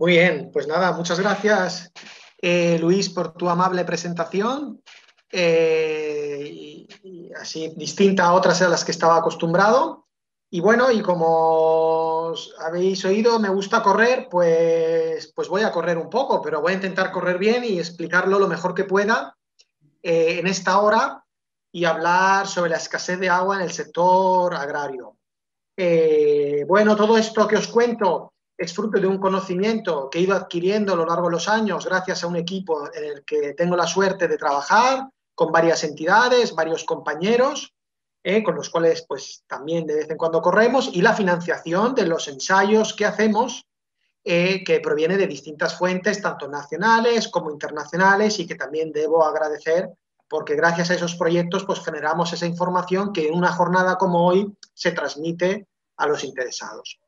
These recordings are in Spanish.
Muy bien, pues nada, muchas gracias eh, Luis por tu amable presentación, eh, así distinta a otras a las que estaba acostumbrado. Y bueno, y como habéis oído, me gusta correr, pues, pues voy a correr un poco, pero voy a intentar correr bien y explicarlo lo mejor que pueda eh, en esta hora y hablar sobre la escasez de agua en el sector agrario. bueno, todo esto que os cuento es fruto de un conocimiento que he ido adquiriendo a lo largo de los años gracias a un equipo en el que tengo la suerte de trabajar con varias entidades, varios compañeros, eh, con los cuales pues también de vez en cuando corremos, y la financiación de los ensayos que hacemos, eh, que proviene de distintas fuentes, tanto nacionales como internacionales, y que también debo agradecer porque gracias a esos proyectos pues generamos esa información que en una jornada como hoy se transmite a los interesados.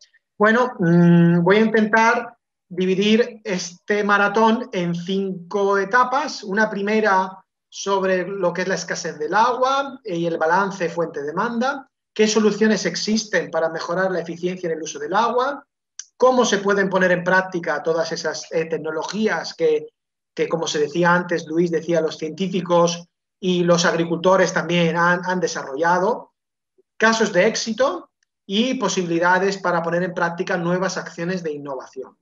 Bueno, mm, voy a intentar dividir este maratón en cinco etapas. Una primera sobre lo que es la escasez del agua y el balance fuente-demanda, qué soluciones existen para mejorar la eficiencia en el uso del agua, cómo se pueden poner en práctica todas esas eh, tecnologías que, como se decía antes, Luis decía, los científicos y los agricultores también han desarrollado, casos de éxito y posibilidades para poner en práctica nuevas acciones de innovación.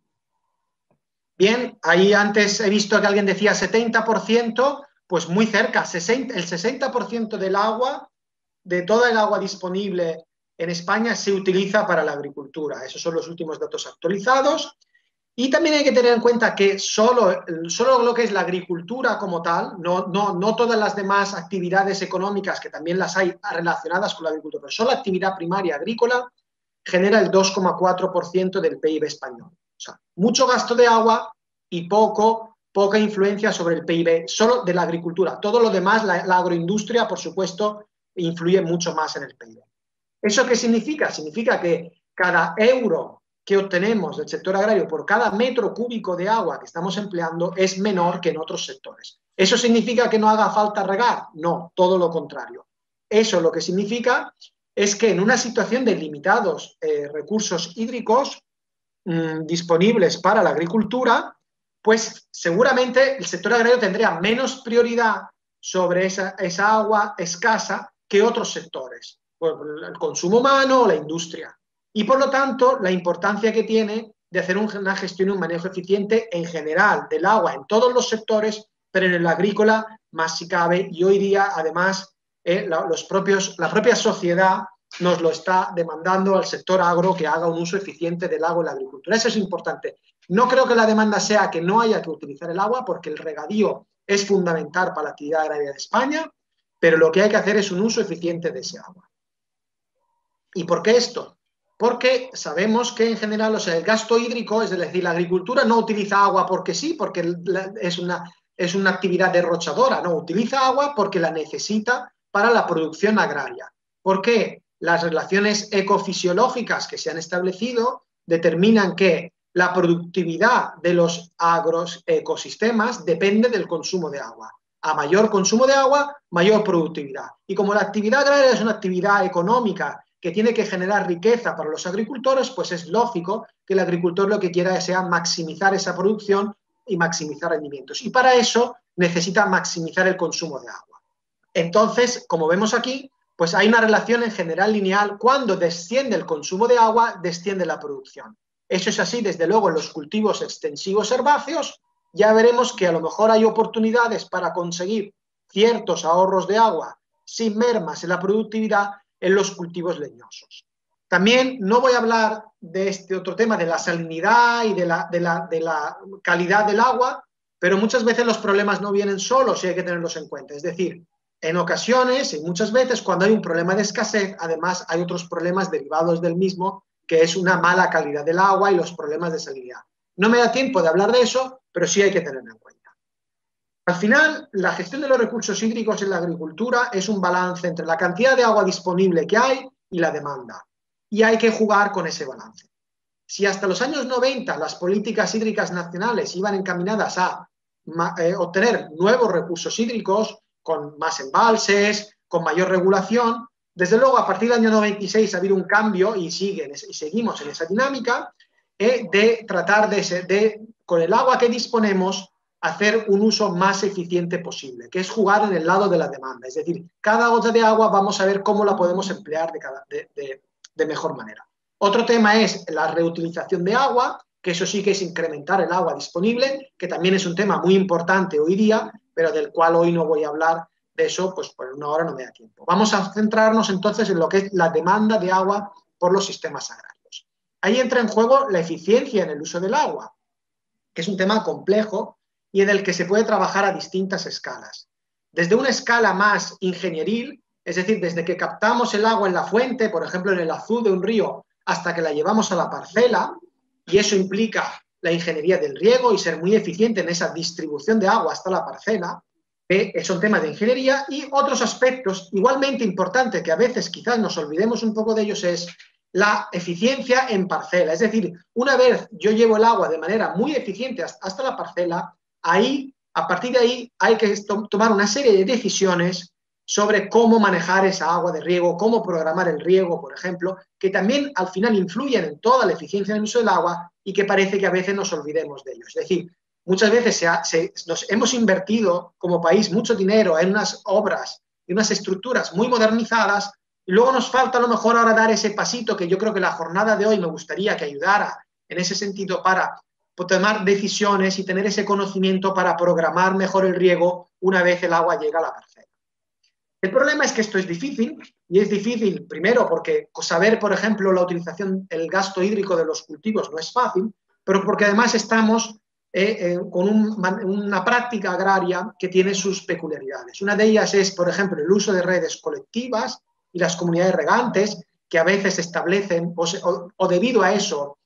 Bien, ahí antes he visto que alguien decía 70%, pues muy cerca, el 60% del agua, de toda el agua disponible en España se utiliza para la agricultura. Esos son los últimos datos actualizados. Y también hay que tener en cuenta que solo, solo lo que es la agricultura como tal, no, no, no todas las demás actividades económicas, que también las hay relacionadas con la agricultura, pero solo la actividad primaria agrícola genera el 2,4% del PIB español. O sea, mucho gasto de agua y poco, poca influencia sobre el PIB, solo de la agricultura. Todo lo demás, la, la agroindustria, por supuesto, influye mucho más en el PIB. ¿Eso qué significa? Significa que cada euro que obtenemos del sector agrario por cada metro cúbico de agua que estamos empleando es menor que en otros sectores. ¿Eso significa que no haga falta regar? No, todo lo contrario. Eso lo que significa es que en una situación de limitados eh, recursos hídricos mm, disponibles para la agricultura, pues seguramente el sector agrario tendría menos prioridad sobre esa, esa agua escasa que otros sectores, el consumo humano o la industria y por lo tanto la importancia que tiene de hacer una gestión y un manejo eficiente en general del agua en todos los sectores, pero en el agrícola más si cabe y hoy día además eh, los propios, la propia sociedad nos lo está demandando al sector agro que haga un uso eficiente del agua en la agricultura. Eso es importante. No creo que la demanda sea que no haya que utilizar el agua porque el regadío es fundamental para la actividad agraria de España, pero lo que hay que hacer es un uso eficiente de ese agua. ¿Y por qué esto? Porque sabemos que en general, o sea, el gasto hídrico, es decir, la agricultura no utiliza agua porque sí, porque es una, es una actividad derrochadora, no, utiliza agua porque la necesita para la producción agraria. ¿Por qué? Las relaciones ecofisiológicas que se han establecido determinan que la productividad de los agroecosistemas depende del consumo de agua. A mayor consumo de agua, mayor productividad. Y como la actividad agraria es una actividad económica que tiene que generar riqueza para los agricultores, pues es lógico que el agricultor lo que quiera sea maximizar esa producción y maximizar rendimientos. Y para eso necesita maximizar el consumo de agua. Entonces, como vemos aquí, pues hay una relación en general lineal. Cuando desciende el consumo de agua, desciende la producción. Eso es así, desde luego, en los cultivos extensivos herbáceos. Ya veremos que a lo mejor hay oportunidades para conseguir ciertos ahorros de agua sin mermas en la productividad, en los cultivos leñosos. También no voy a hablar de este otro tema, de la salinidad y de la, calidad del agua, pero muchas veces los problemas no vienen solos y hay que tenerlos en cuenta. Es decir, en ocasiones y muchas veces cuando hay un problema de escasez, además hay otros problemas derivados del mismo, que es una mala calidad del agua y los problemas de salinidad. No me da tiempo de hablar de eso, pero sí hay que tenerlo en cuenta. Al final, la gestión de los recursos hídricos en la agricultura es un balance entre la cantidad de agua disponible que hay y la demanda. Y hay que jugar con ese balance. Si hasta los años 90 las políticas hídricas nacionales iban encaminadas a eh, obtener nuevos recursos hídricos, con más embalses, con mayor regulación, desde luego a partir del año 96 ha habido un cambio y, siguen, y seguimos en esa dinámica, eh, de tratar de, de, con el agua que disponemos, hacer un uso más eficiente posible, que es jugar en el lado de la demanda. Es decir, cada gota de agua vamos a ver cómo la podemos emplear de, de mejor manera. Otro tema es la reutilización de agua, que eso sí que es incrementar el agua disponible, que también es un tema muy importante hoy día, pero del cual hoy no voy a hablar de eso, pues por una hora no me da tiempo. Vamos a centrarnos entonces en lo que es la demanda de agua por los sistemas agrarios. Ahí entra en juego la eficiencia en el uso del agua, que es un tema complejo y en el que se puede trabajar a distintas escalas. Desde una escala más ingenieril, es decir, desde que captamos el agua en la fuente, por ejemplo en el azul de un río, hasta que la llevamos a la parcela, y eso implica la ingeniería del riego y ser muy eficiente en esa distribución de agua hasta la parcela, que son temas de ingeniería, y otros aspectos igualmente importantes que a veces quizás nos olvidemos un poco de ellos es la eficiencia en parcela. Es decir, una vez yo llevo el agua de manera muy eficiente hasta la parcela, ahí, a partir de ahí, hay que tomar una serie de decisiones sobre cómo manejar esa agua de riego, cómo programar el riego, por ejemplo, que también al final influyen en toda la eficiencia del uso del agua y que parece que a veces nos olvidemos de ellos. Es decir, muchas veces nos hemos invertido como país mucho dinero en unas obras y unas estructuras muy modernizadas y luego nos falta a lo mejor ahora dar ese pasito que yo creo que la jornada de hoy me gustaría que ayudara en ese sentido para tomar decisiones y tener ese conocimiento para programar mejor el riego una vez el agua llega a la parcela. El problema es que esto es difícil, y es difícil primero porque saber, por ejemplo, la utilización, el gasto hídrico de los cultivos no es fácil, pero porque además estamos eh, eh, con una práctica agraria que tiene sus peculiaridades. Una de ellas es, por ejemplo, el uso de redes colectivas y las comunidades regantes, que a veces establecen, o debido a eso,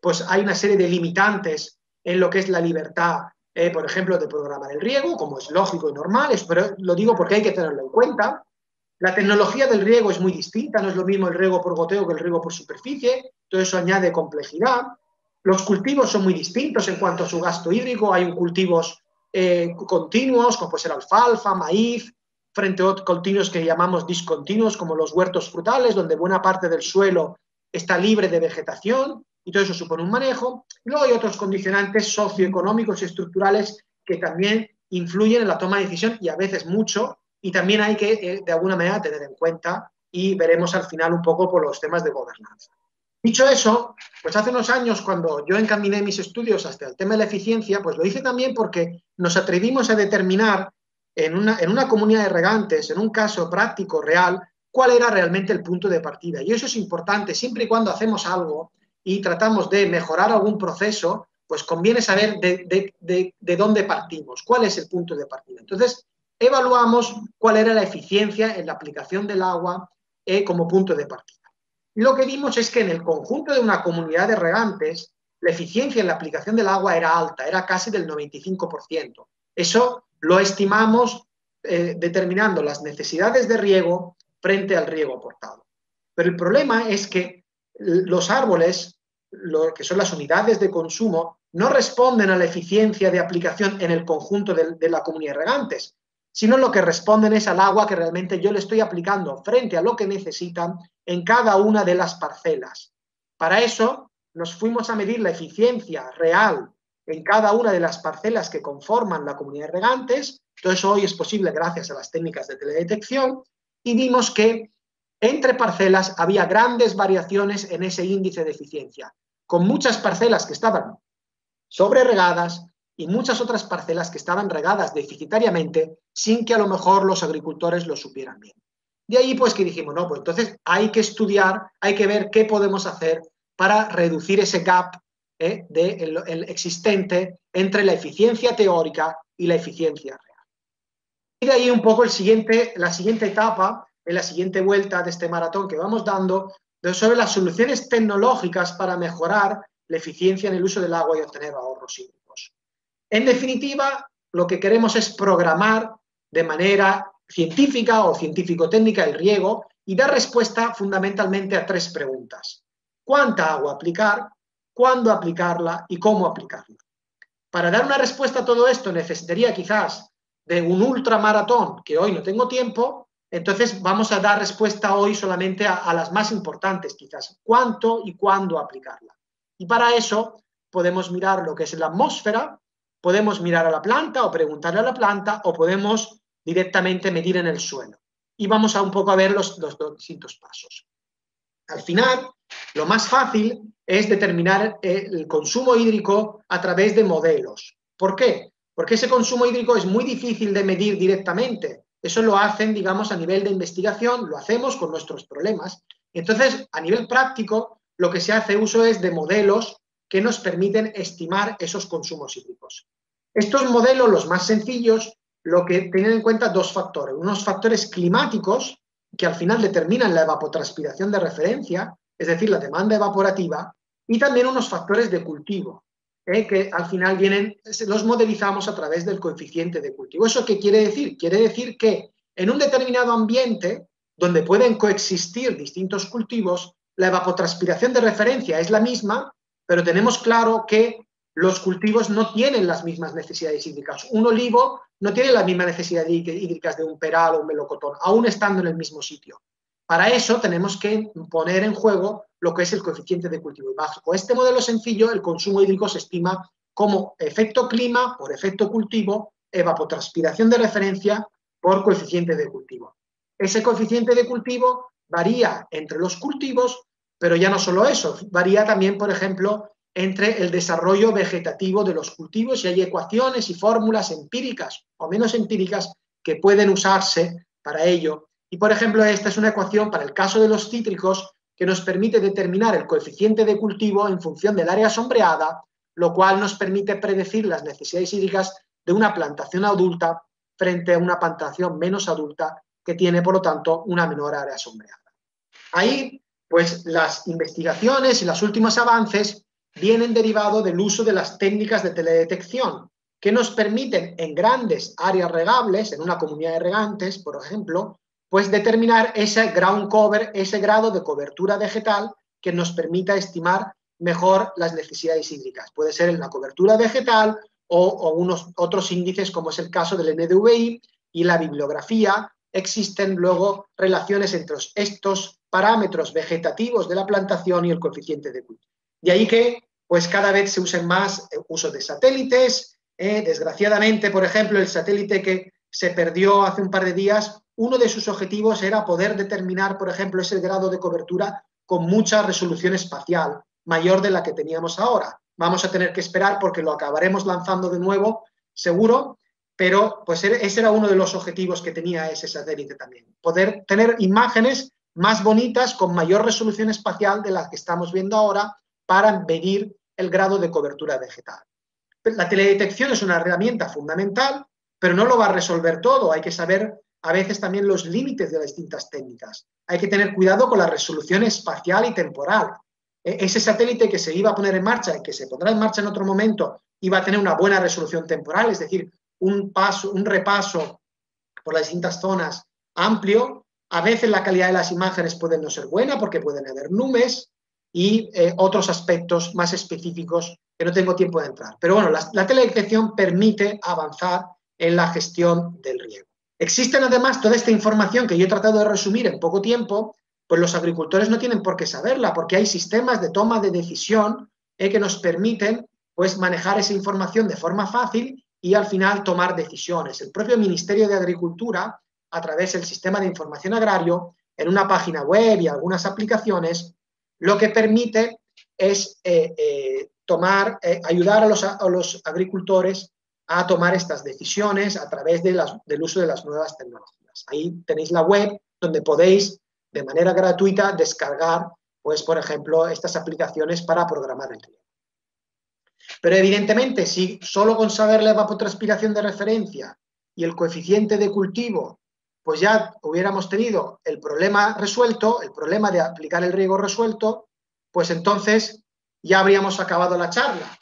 pues hay una serie de limitantes en lo que es la libertad eh, por ejemplo, de programar el riego, como es lógico y normal, pero lo digo porque hay que tenerlo en cuenta. La tecnología del riego es muy distinta, no es lo mismo el riego por goteo que el riego por superficie, todo eso añade complejidad. Los cultivos son muy distintos en cuanto a su gasto hídrico, hay cultivos eh, continuos, como puede ser alfalfa, maíz, frente a otros continuos que llamamos discontinuos, como los huertos frutales, donde buena parte del suelo está libre de vegetación, y todo eso supone un manejo. luego hay otros condicionantes socioeconómicos y estructurales que también influyen en la toma de decisión y a veces mucho, y también hay que, eh, de alguna manera, tener en cuenta y veremos al final un poco por los temas de gobernanza. Dicho eso, pues hace unos años cuando yo encaminé mis estudios hasta el tema de la eficiencia, pues lo hice también porque nos atrevimos a determinar en una, en una comunidad de regantes, en un caso práctico, real, cuál era realmente el punto de partida. Y eso es importante, siempre y cuando hacemos algo y tratamos de mejorar algún proceso, pues conviene saber de, dónde partimos, cuál es el punto de partida. Entonces, evaluamos cuál era la eficiencia en la aplicación del agua eh, como punto de partida. Lo que vimos es que en el conjunto de una comunidad de regantes, la eficiencia en la aplicación del agua era alta, era casi del 95%. Eso lo estimamos eh, determinando las necesidades de riego frente al riego aportado. Pero el problema es que los árboles lo que son las unidades de consumo, no responden a la eficiencia de aplicación en el conjunto de, la comunidad de regantes, sino lo que responden es al agua que realmente yo le estoy aplicando frente a lo que necesitan en cada una de las parcelas. Para eso nos fuimos a medir la eficiencia real en cada una de las parcelas que conforman la comunidad de regantes. Todo eso hoy es posible gracias a las técnicas de teledetección y vimos que entre parcelas había grandes variaciones en ese índice de eficiencia con muchas parcelas que estaban sobre regadas y muchas otras parcelas que estaban regadas deficitariamente sin que a lo mejor los agricultores lo supieran bien. De ahí pues que dijimos, no, pues entonces hay que estudiar, hay que ver qué podemos hacer para reducir ese gap ¿eh? el existente entre la eficiencia teórica y la eficiencia real. Y de ahí un poco el siguiente, la siguiente etapa, en la siguiente vuelta de este maratón que vamos dando, sobre las soluciones tecnológicas para mejorar la eficiencia en el uso del agua y obtener ahorros hídricos. En definitiva, lo que queremos es programar de manera científica o científico-técnica el riego y dar respuesta fundamentalmente a tres preguntas. ¿Cuánta agua aplicar? ¿Cuándo aplicarla? ¿Y cómo aplicarla? Para dar una respuesta a todo esto necesitaría quizás de un ultramaratón, que hoy no tengo tiempo, entonces, vamos a dar respuesta hoy solamente a, las más importantes, quizás. ¿Cuánto y cuándo aplicarla? Y para eso podemos mirar lo que es la atmósfera, podemos mirar a la planta o preguntarle a la planta o podemos directamente medir en el suelo. Y vamos a un poco a ver los, los distintos pasos. Al final, lo más fácil es determinar el consumo hídrico a través de modelos. ¿Por qué? Porque ese consumo hídrico es muy difícil de medir directamente. Eso lo hacen, digamos, a nivel de investigación, lo hacemos con nuestros problemas. Entonces, a nivel práctico, lo que se hace uso es de modelos que nos permiten estimar esos consumos hídricos. Estos modelos, los más sencillos, lo que tienen en cuenta dos factores. Unos factores climáticos, que al final determinan la evapotranspiración de referencia, es decir, la demanda evaporativa, y también unos factores de cultivo, eh, que al final vienen, los modelizamos a través del coeficiente de cultivo. ¿Eso qué quiere decir? Quiere decir que en un determinado ambiente donde pueden coexistir distintos cultivos, la evapotranspiración de referencia es la misma, pero tenemos claro que los cultivos no tienen las mismas necesidades hídricas. Un olivo no tiene las mismas necesidades hídricas de un peral o un melocotón, aún estando en el mismo sitio. Para eso tenemos que poner en juego lo que es el coeficiente de cultivo. Y bajo este modelo sencillo, el consumo hídrico se estima como efecto clima por efecto cultivo, evapotranspiración de referencia por coeficiente de cultivo. Ese coeficiente de cultivo varía entre los cultivos, pero ya no solo eso, varía también, por ejemplo, entre el desarrollo vegetativo de los cultivos y hay ecuaciones y fórmulas empíricas o menos empíricas que pueden usarse para ello. Y, por ejemplo, esta es una ecuación para el caso de los cítricos que nos permite determinar el coeficiente de cultivo en función del área sombreada, lo cual nos permite predecir las necesidades hídricas de una plantación adulta frente a una plantación menos adulta que tiene, por lo tanto, una menor área sombreada. Ahí, pues, las investigaciones y los últimos avances vienen derivados del uso de las técnicas de teledetección, que nos permiten en grandes áreas regables, en una comunidad de regantes, por ejemplo, pues determinar ese ground cover, ese grado de cobertura vegetal que nos permita estimar mejor las necesidades hídricas. Puede ser en la cobertura vegetal o, unos otros índices como es el caso del NDVI y la bibliografía. Existen luego relaciones entre estos parámetros vegetativos de la plantación y el coeficiente de cultivo. De ahí que pues cada vez se usen más eh, uso de satélites. Eh, desgraciadamente, por ejemplo, el satélite que se perdió hace un par de días, uno de sus objetivos era poder determinar, por ejemplo, ese grado de cobertura con mucha resolución espacial, mayor de la que teníamos ahora. Vamos a tener que esperar porque lo acabaremos lanzando de nuevo, seguro, pero pues ese era uno de los objetivos que tenía ese satélite también, poder tener imágenes más bonitas con mayor resolución espacial de las que estamos viendo ahora para medir el grado de cobertura vegetal. La teledetección es una herramienta fundamental, pero no lo va a resolver todo. Hay que saber a veces también los límites de las distintas técnicas. Hay que tener cuidado con la resolución espacial y temporal. E, ese satélite que se iba a poner en marcha y que se pondrá en marcha en otro momento iba a tener una buena resolución temporal, es decir, un, paso, un repaso por las distintas zonas amplio. A veces la calidad de las imágenes puede no ser buena porque pueden haber nubes, y eh, otros aspectos más específicos que no tengo tiempo de entrar. Pero bueno, la, la permite avanzar en la gestión del riego. Existen además toda esta información que yo he tratado de resumir en poco tiempo, pues los agricultores no tienen por qué saberla, porque hay sistemas de toma de decisión eh, que nos permiten pues, manejar esa información de forma fácil y al final tomar decisiones. El propio Ministerio de Agricultura, a través del sistema de información agrario, en una página web y algunas aplicaciones, lo que permite es eh, eh, tomar, ayudar a los, agricultores a tomar estas decisiones a través de del uso de las nuevas tecnologías. Ahí tenéis la web donde podéis de manera gratuita descargar, pues, por ejemplo, estas aplicaciones para programar el riego. Pero evidentemente, si solo con saber la evapotranspiración de referencia y el coeficiente de cultivo pues ya hubiéramos tenido el problema resuelto, el problema de aplicar el riego resuelto, pues entonces ya habríamos acabado la charla.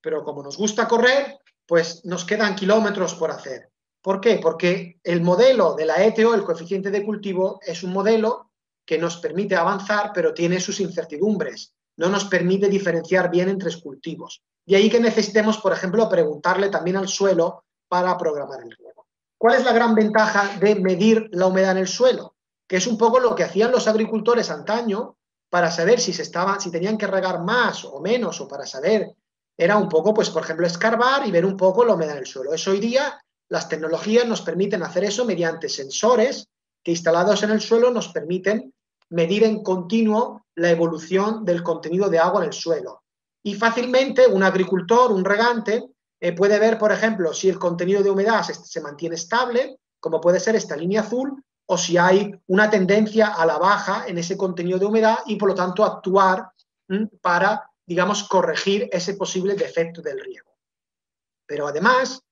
Pero como nos gusta correr, pues nos quedan kilómetros por hacer. ¿Por qué? Porque el modelo de la ETO, el coeficiente de cultivo, es un modelo que nos permite avanzar, pero tiene sus incertidumbres. No nos permite diferenciar bien entre cultivos. De ahí que necesitemos, por ejemplo, preguntarle también al suelo para programar el riego. ¿Cuál es la gran ventaja de medir la humedad en el suelo? Que es un poco lo que hacían los agricultores antaño, para saber si, se estaba, si tenían que regar más o menos, o para saber, era un poco, pues, por ejemplo, escarbar y ver un poco la humedad en el suelo. Eso hoy día las tecnologías nos permiten hacer eso mediante sensores que instalados en el suelo nos permiten medir en continuo la evolución del contenido de agua en el suelo. Y fácilmente un agricultor, un regante, eh, puede ver, por ejemplo, si el contenido de humedad se, mantiene estable, como puede ser esta línea azul, o si hay una tendencia a la baja en ese contenido de humedad y, por lo tanto, actuar para, digamos, corregir ese posible defecto del riego. Pero además,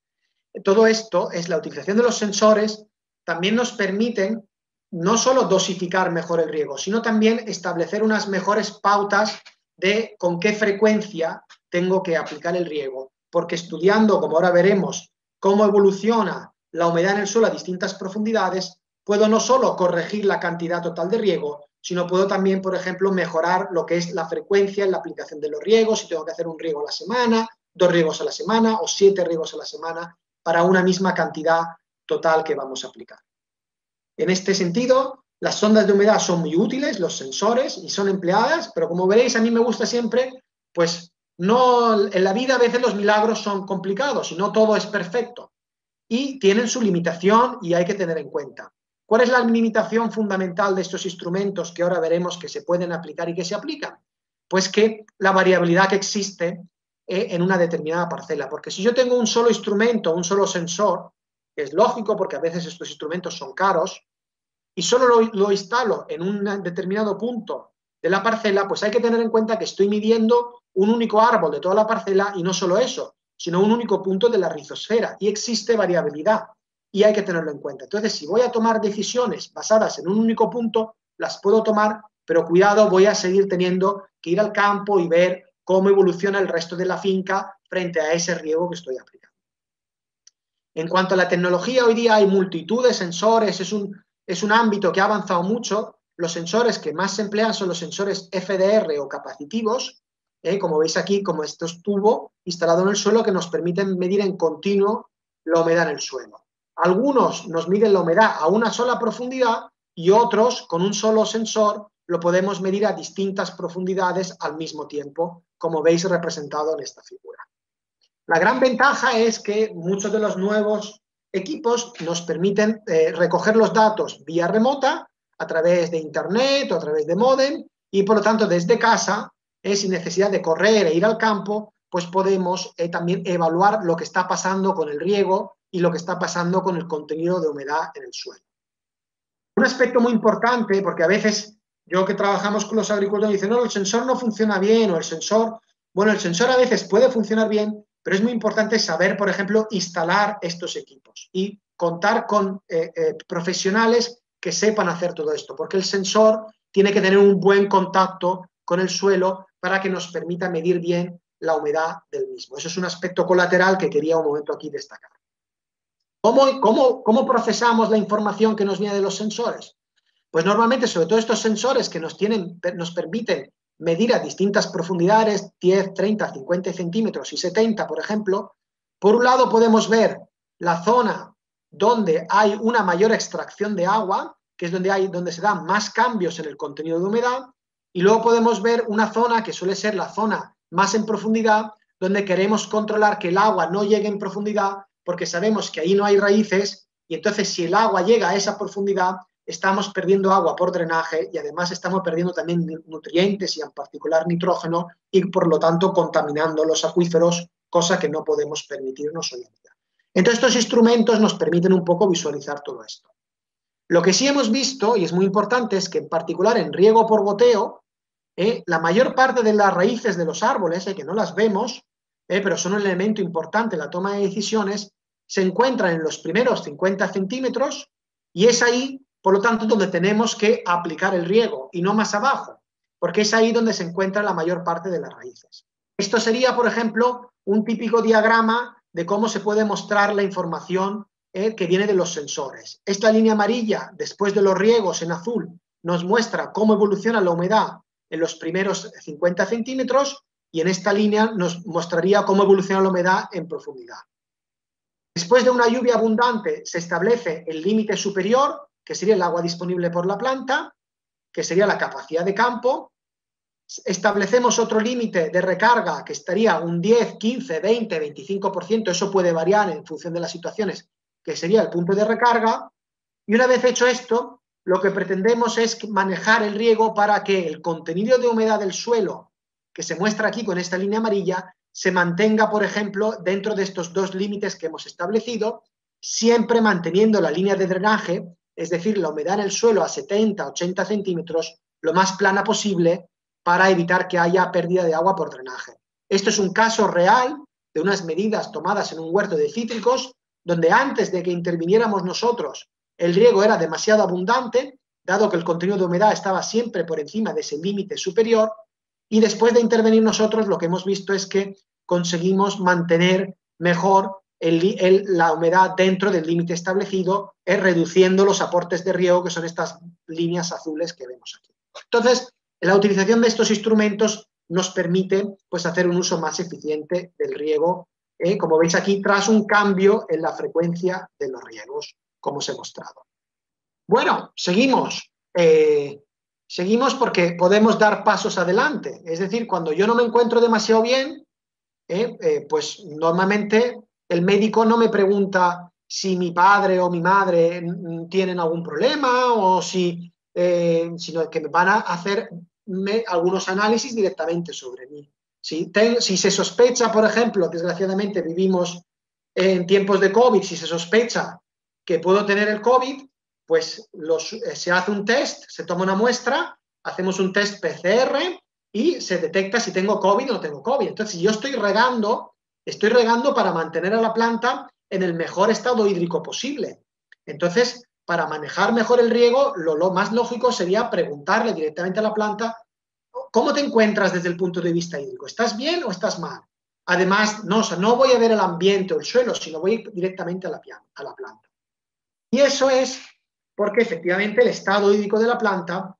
todo esto es la utilización de los sensores, también nos permiten no solo dosificar mejor el riego, sino también establecer unas mejores pautas de con qué frecuencia tengo que aplicar el riego. Porque estudiando, como ahora veremos, cómo evoluciona la humedad en el suelo a distintas profundidades, puedo no solo corregir la cantidad total de riego, sino puedo también, por ejemplo, mejorar lo que es la frecuencia en la aplicación de los riegos, si tengo que hacer un riego a la semana, dos riegos a la semana o siete riegos a la semana para una misma cantidad total que vamos a aplicar. En este sentido, las sondas de humedad son muy útiles, los sensores, y son empleadas, pero como veréis, a mí me gusta siempre, pues no, en la vida a veces los milagros son complicados y no todo es perfecto. Y tienen su limitación y hay que tener en cuenta. ¿Cuál es la limitación fundamental de estos instrumentos que ahora veremos que se pueden aplicar y que se aplican? Pues que la variabilidad que existe eh, en una determinada parcela. Porque si yo tengo un solo instrumento, un solo sensor, es lógico porque a veces estos instrumentos son caros, y solo lo, instalo en un determinado punto de la parcela, pues hay que tener en cuenta que estoy midiendo un único árbol de toda la parcela y no solo eso, sino un único punto de la rizosfera y existe variabilidad y hay que tenerlo en cuenta. Entonces, si voy a tomar decisiones basadas en un único punto, las puedo tomar, pero cuidado, voy a seguir teniendo que ir al campo y ver cómo evoluciona el resto de la finca frente a ese riego que estoy aplicando. En cuanto a la tecnología, hoy día hay multitud de sensores, es un, es un ámbito que ha avanzado mucho. Los sensores que más se emplean son los sensores FDR o capacitivos, ¿eh? como veis aquí, como estos tubos instalados en el suelo que nos permiten medir en continuo la humedad en el suelo. Algunos nos miden la humedad a una sola profundidad y otros, con un solo sensor, lo podemos medir a distintas profundidades al mismo tiempo, como veis representado en esta figura. La gran ventaja es que muchos de los nuevos equipos nos permiten eh, recoger los datos vía remota, a través de Internet o a través de modem, y por lo tanto desde casa, eh, sin necesidad de correr e ir al campo, pues podemos eh, también evaluar lo que está pasando con el riego y lo que está pasando con el contenido de humedad en el suelo. Un aspecto muy importante, porque a veces yo que trabajamos con los agricultores dicen, no, el sensor no funciona bien o el sensor, bueno, el sensor a veces puede funcionar bien, pero es muy importante saber, por ejemplo, instalar estos equipos y contar con eh, eh, profesionales que sepan hacer todo esto, porque el sensor tiene que tener un buen contacto con el suelo para que nos permita medir bien la humedad del mismo. Eso es un aspecto colateral que quería un momento aquí destacar. ¿Cómo, cómo, cómo procesamos la información que nos viene de los sensores? Pues normalmente, sobre todo estos sensores que nos, tienen, nos permiten medir a distintas profundidades, 10, 30, 50 centímetros y 70, por ejemplo, por un lado podemos ver la zona donde hay una mayor extracción de agua, que es donde, hay, donde se dan más cambios en el contenido de humedad, y luego podemos ver una zona que suele ser la zona más en profundidad, donde queremos controlar que el agua no llegue en profundidad, porque sabemos que ahí no hay raíces, y entonces si el agua llega a esa profundidad, estamos perdiendo agua por drenaje y además estamos perdiendo también nutrientes y en particular nitrógeno y por lo tanto contaminando los acuíferos, cosa que no podemos permitirnos hoy en día. Entonces estos instrumentos nos permiten un poco visualizar todo esto. Lo que sí hemos visto, y es muy importante, es que en particular en riego por goteo, eh, la mayor parte de las raíces de los árboles, eh, que no las vemos, eh, pero son un elemento importante en la toma de decisiones, se encuentran en los primeros 50 centímetros y es ahí por lo tanto, donde tenemos que aplicar el riego y no más abajo, porque es ahí donde se encuentra la mayor parte de las raíces. Esto sería, por ejemplo, un típico diagrama de cómo se puede mostrar la información eh, que viene de los sensores. Esta línea amarilla, después de los riegos en azul, nos muestra cómo evoluciona la humedad en los primeros 50 centímetros y en esta línea nos mostraría cómo evoluciona la humedad en profundidad. Después de una lluvia abundante se establece el límite superior que sería el agua disponible por la planta, que sería la capacidad de campo, establecemos otro límite de recarga que estaría un 10, 15, 20, 25%, eso puede variar en función de las situaciones, que sería el punto de recarga. Y una vez hecho esto, lo que pretendemos es manejar el riego para que el contenido de humedad del suelo, que se muestra aquí con esta línea amarilla, se mantenga, por ejemplo, dentro de estos dos límites que hemos establecido, siempre manteniendo la línea de drenaje, es decir, la humedad en el suelo a 70, 80 centímetros, lo más plana posible para evitar que haya pérdida de agua por drenaje. Esto es un caso real de unas medidas tomadas en un huerto de cítricos, donde antes de que interviniéramos nosotros, el riego era demasiado abundante, dado que el contenido de humedad estaba siempre por encima de ese límite superior, y después de intervenir nosotros, lo que hemos visto es que conseguimos mantener mejor la humedad dentro del límite establecido, es reduciendo los aportes de riego, que son estas líneas azules que vemos aquí. Entonces, la utilización de estos instrumentos nos permite pues, hacer un uso más eficiente del riego, ¿eh? como veis aquí, tras un cambio en la frecuencia de los riegos, como os he mostrado. Bueno, seguimos. Eh, seguimos porque podemos dar pasos adelante. Es decir, cuando yo no me encuentro demasiado bien, ¿eh? pues normalmente el médico no me pregunta si mi padre o mi madre tienen algún problema o si, eh, sino que me van a hacerme algunos análisis directamente sobre mí. Si se sospecha, por ejemplo, desgraciadamente vivimos en tiempos de COVID, si se sospecha que puedo tener el COVID, pues eh, se hace un test, se toma una muestra, hacemos un test PCR y se detecta si tengo COVID o no tengo COVID. Entonces, si yo estoy regando estoy regando para mantener a la planta en el mejor estado hídrico posible. Entonces, para manejar mejor el riego, lo, más lógico sería preguntarle directamente a la planta, ¿cómo te encuentras desde el punto de vista hídrico? ¿Estás bien o estás mal? Además, no, no voy a ver el ambiente o el suelo, sino voy directamente a la, a la planta. Y eso es porque efectivamente el estado hídrico de la planta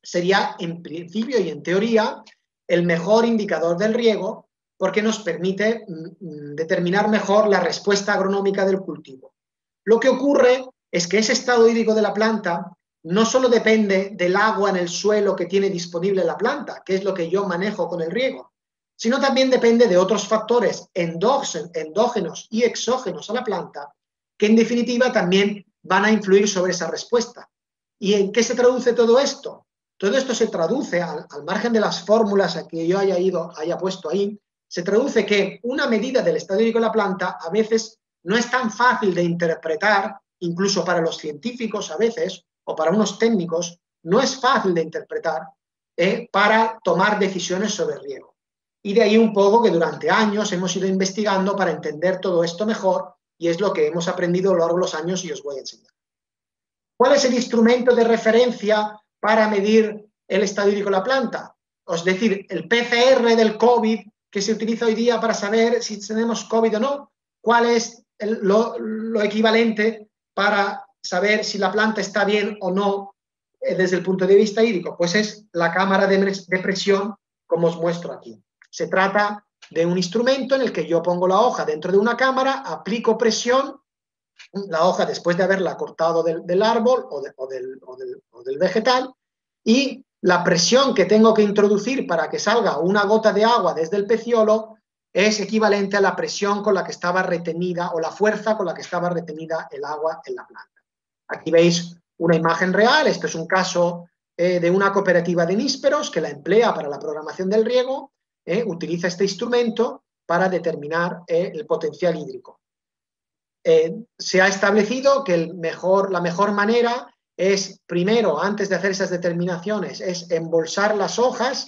sería en principio y en teoría el mejor indicador del riego porque nos permite mm, mm, determinar mejor la respuesta agronómica del cultivo. Lo que ocurre es que ese estado hídrico de la planta no solo depende del agua en el suelo que tiene disponible la planta, que es lo que yo manejo con el riego, sino también depende de otros factores endógenos y exógenos a la planta, que en definitiva también van a influir sobre esa respuesta. ¿Y en qué se traduce todo esto? Todo esto se traduce, al, margen de las fórmulas que yo haya, ido, haya puesto ahí, se traduce que una medida del estado hídrico de la planta a veces no es tan fácil de interpretar, incluso para los científicos a veces, o para unos técnicos, no es fácil de interpretar eh, para tomar decisiones sobre riego. Y de ahí un poco que durante años hemos ido investigando para entender todo esto mejor y es lo que hemos aprendido a lo largo de los años y os voy a enseñar. ¿Cuál es el instrumento de referencia para medir el estado hídrico de la planta? Es decir, el PCR del COVID que se utiliza hoy día para saber si tenemos COVID o no, cuál es lo, equivalente para saber si la planta está bien o no eh, desde el punto de vista hídrico, pues es la cámara de, de presión, como os muestro aquí. Se trata de un instrumento en el que yo pongo la hoja dentro de una cámara, aplico presión, la hoja después de haberla cortado del, árbol o, del, o, del, vegetal, y la presión que tengo que introducir para que salga una gota de agua desde el peciolo es equivalente a la presión con la que estaba retenida o la fuerza con la que estaba retenida el agua en la planta. Aquí veis una imagen real, esto es un caso eh, de una cooperativa de nísperos que la emplea para la programación del riego, eh, utiliza este instrumento para determinar eh, el potencial hídrico. se ha establecido que el mejor, la mejor manera es primero, antes de hacer esas determinaciones, es embolsar las hojas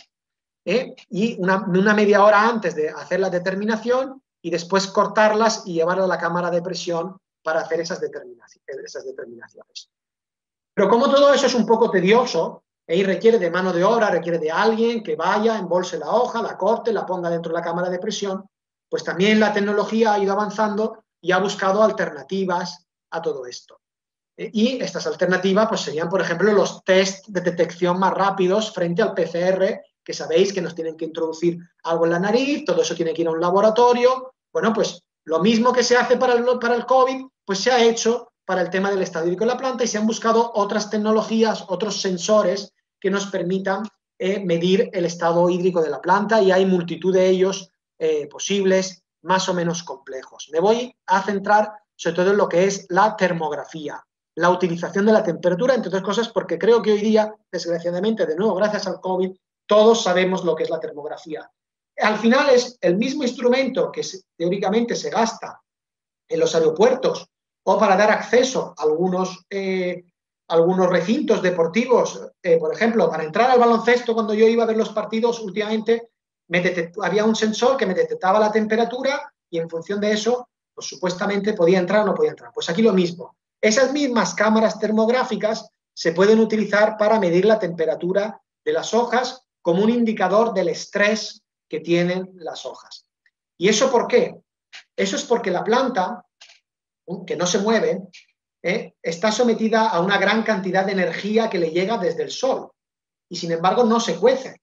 ¿eh? y una, media hora antes de hacer la determinación y después cortarlas y llevarlas a la cámara de presión para hacer esas determinaciones. Pero como todo eso es un poco tedioso y requiere de mano de obra, requiere de alguien que vaya, embolse la hoja, la corte, la ponga dentro de la cámara de presión, pues también la tecnología ha ido avanzando y ha buscado alternativas a todo esto. Eh, y estas alternativas pues, serían, por ejemplo, los test de detección más rápidos frente al PCR, que sabéis que nos tienen que introducir algo en la nariz, todo eso tiene que ir a un laboratorio. Bueno, pues lo mismo que se hace para el COVID, pues se ha hecho para el tema del estado hídrico de la planta y se han buscado otras tecnologías, otros sensores que nos permitan eh, medir el estado hídrico de la planta y hay multitud de ellos eh, posibles, más o menos complejos. Me voy a centrar sobre todo en lo que es la termografía, la utilización de la temperatura, entre otras cosas, porque creo que hoy día, desgraciadamente, de nuevo, gracias al COVID, todos sabemos lo que es la termografía. Al final es el mismo instrumento que teóricamente se gasta en los aeropuertos o para dar acceso a algunos, eh, algunos recintos deportivos. Eh, por ejemplo, para entrar al baloncesto, cuando yo iba a ver los partidos, últimamente había un sensor que me detectaba la temperatura y en función de eso, pues supuestamente podía entrar o no podía entrar. Pues aquí lo mismo. Esas mismas cámaras termográficas se pueden utilizar para medir la temperatura de las hojas como un indicador del estrés que tienen las hojas. ¿Y eso por qué? Eso es porque la planta, que no se mueve, ¿eh? está sometida a una gran cantidad de energía que le llega desde el sol y sin embargo no se cuece,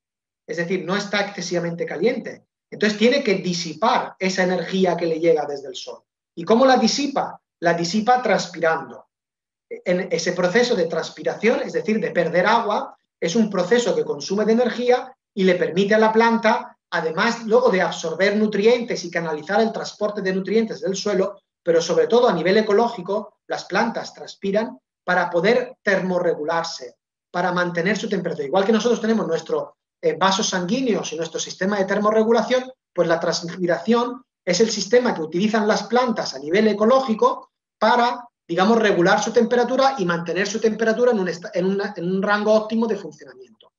es decir, no está excesivamente caliente. Entonces tiene que disipar esa energía que le llega desde el sol. ¿Y cómo la disipa? La disipa transpirando. En ese proceso de transpiración, es decir, de perder agua, es un proceso que consume de energía y le permite a la planta, además luego de absorber nutrientes y canalizar el transporte de nutrientes del suelo, pero sobre todo a nivel ecológico, las plantas transpiran para poder termorregularse, para mantener su temperatura. Igual que nosotros tenemos nuestros eh, vasos sanguíneos y nuestro sistema de termorregulación, pues la transpiración es el sistema que utilizan las plantas a nivel ecológico para digamos, regular su temperatura y mantener su temperatura en un, rango óptimo de funcionamiento.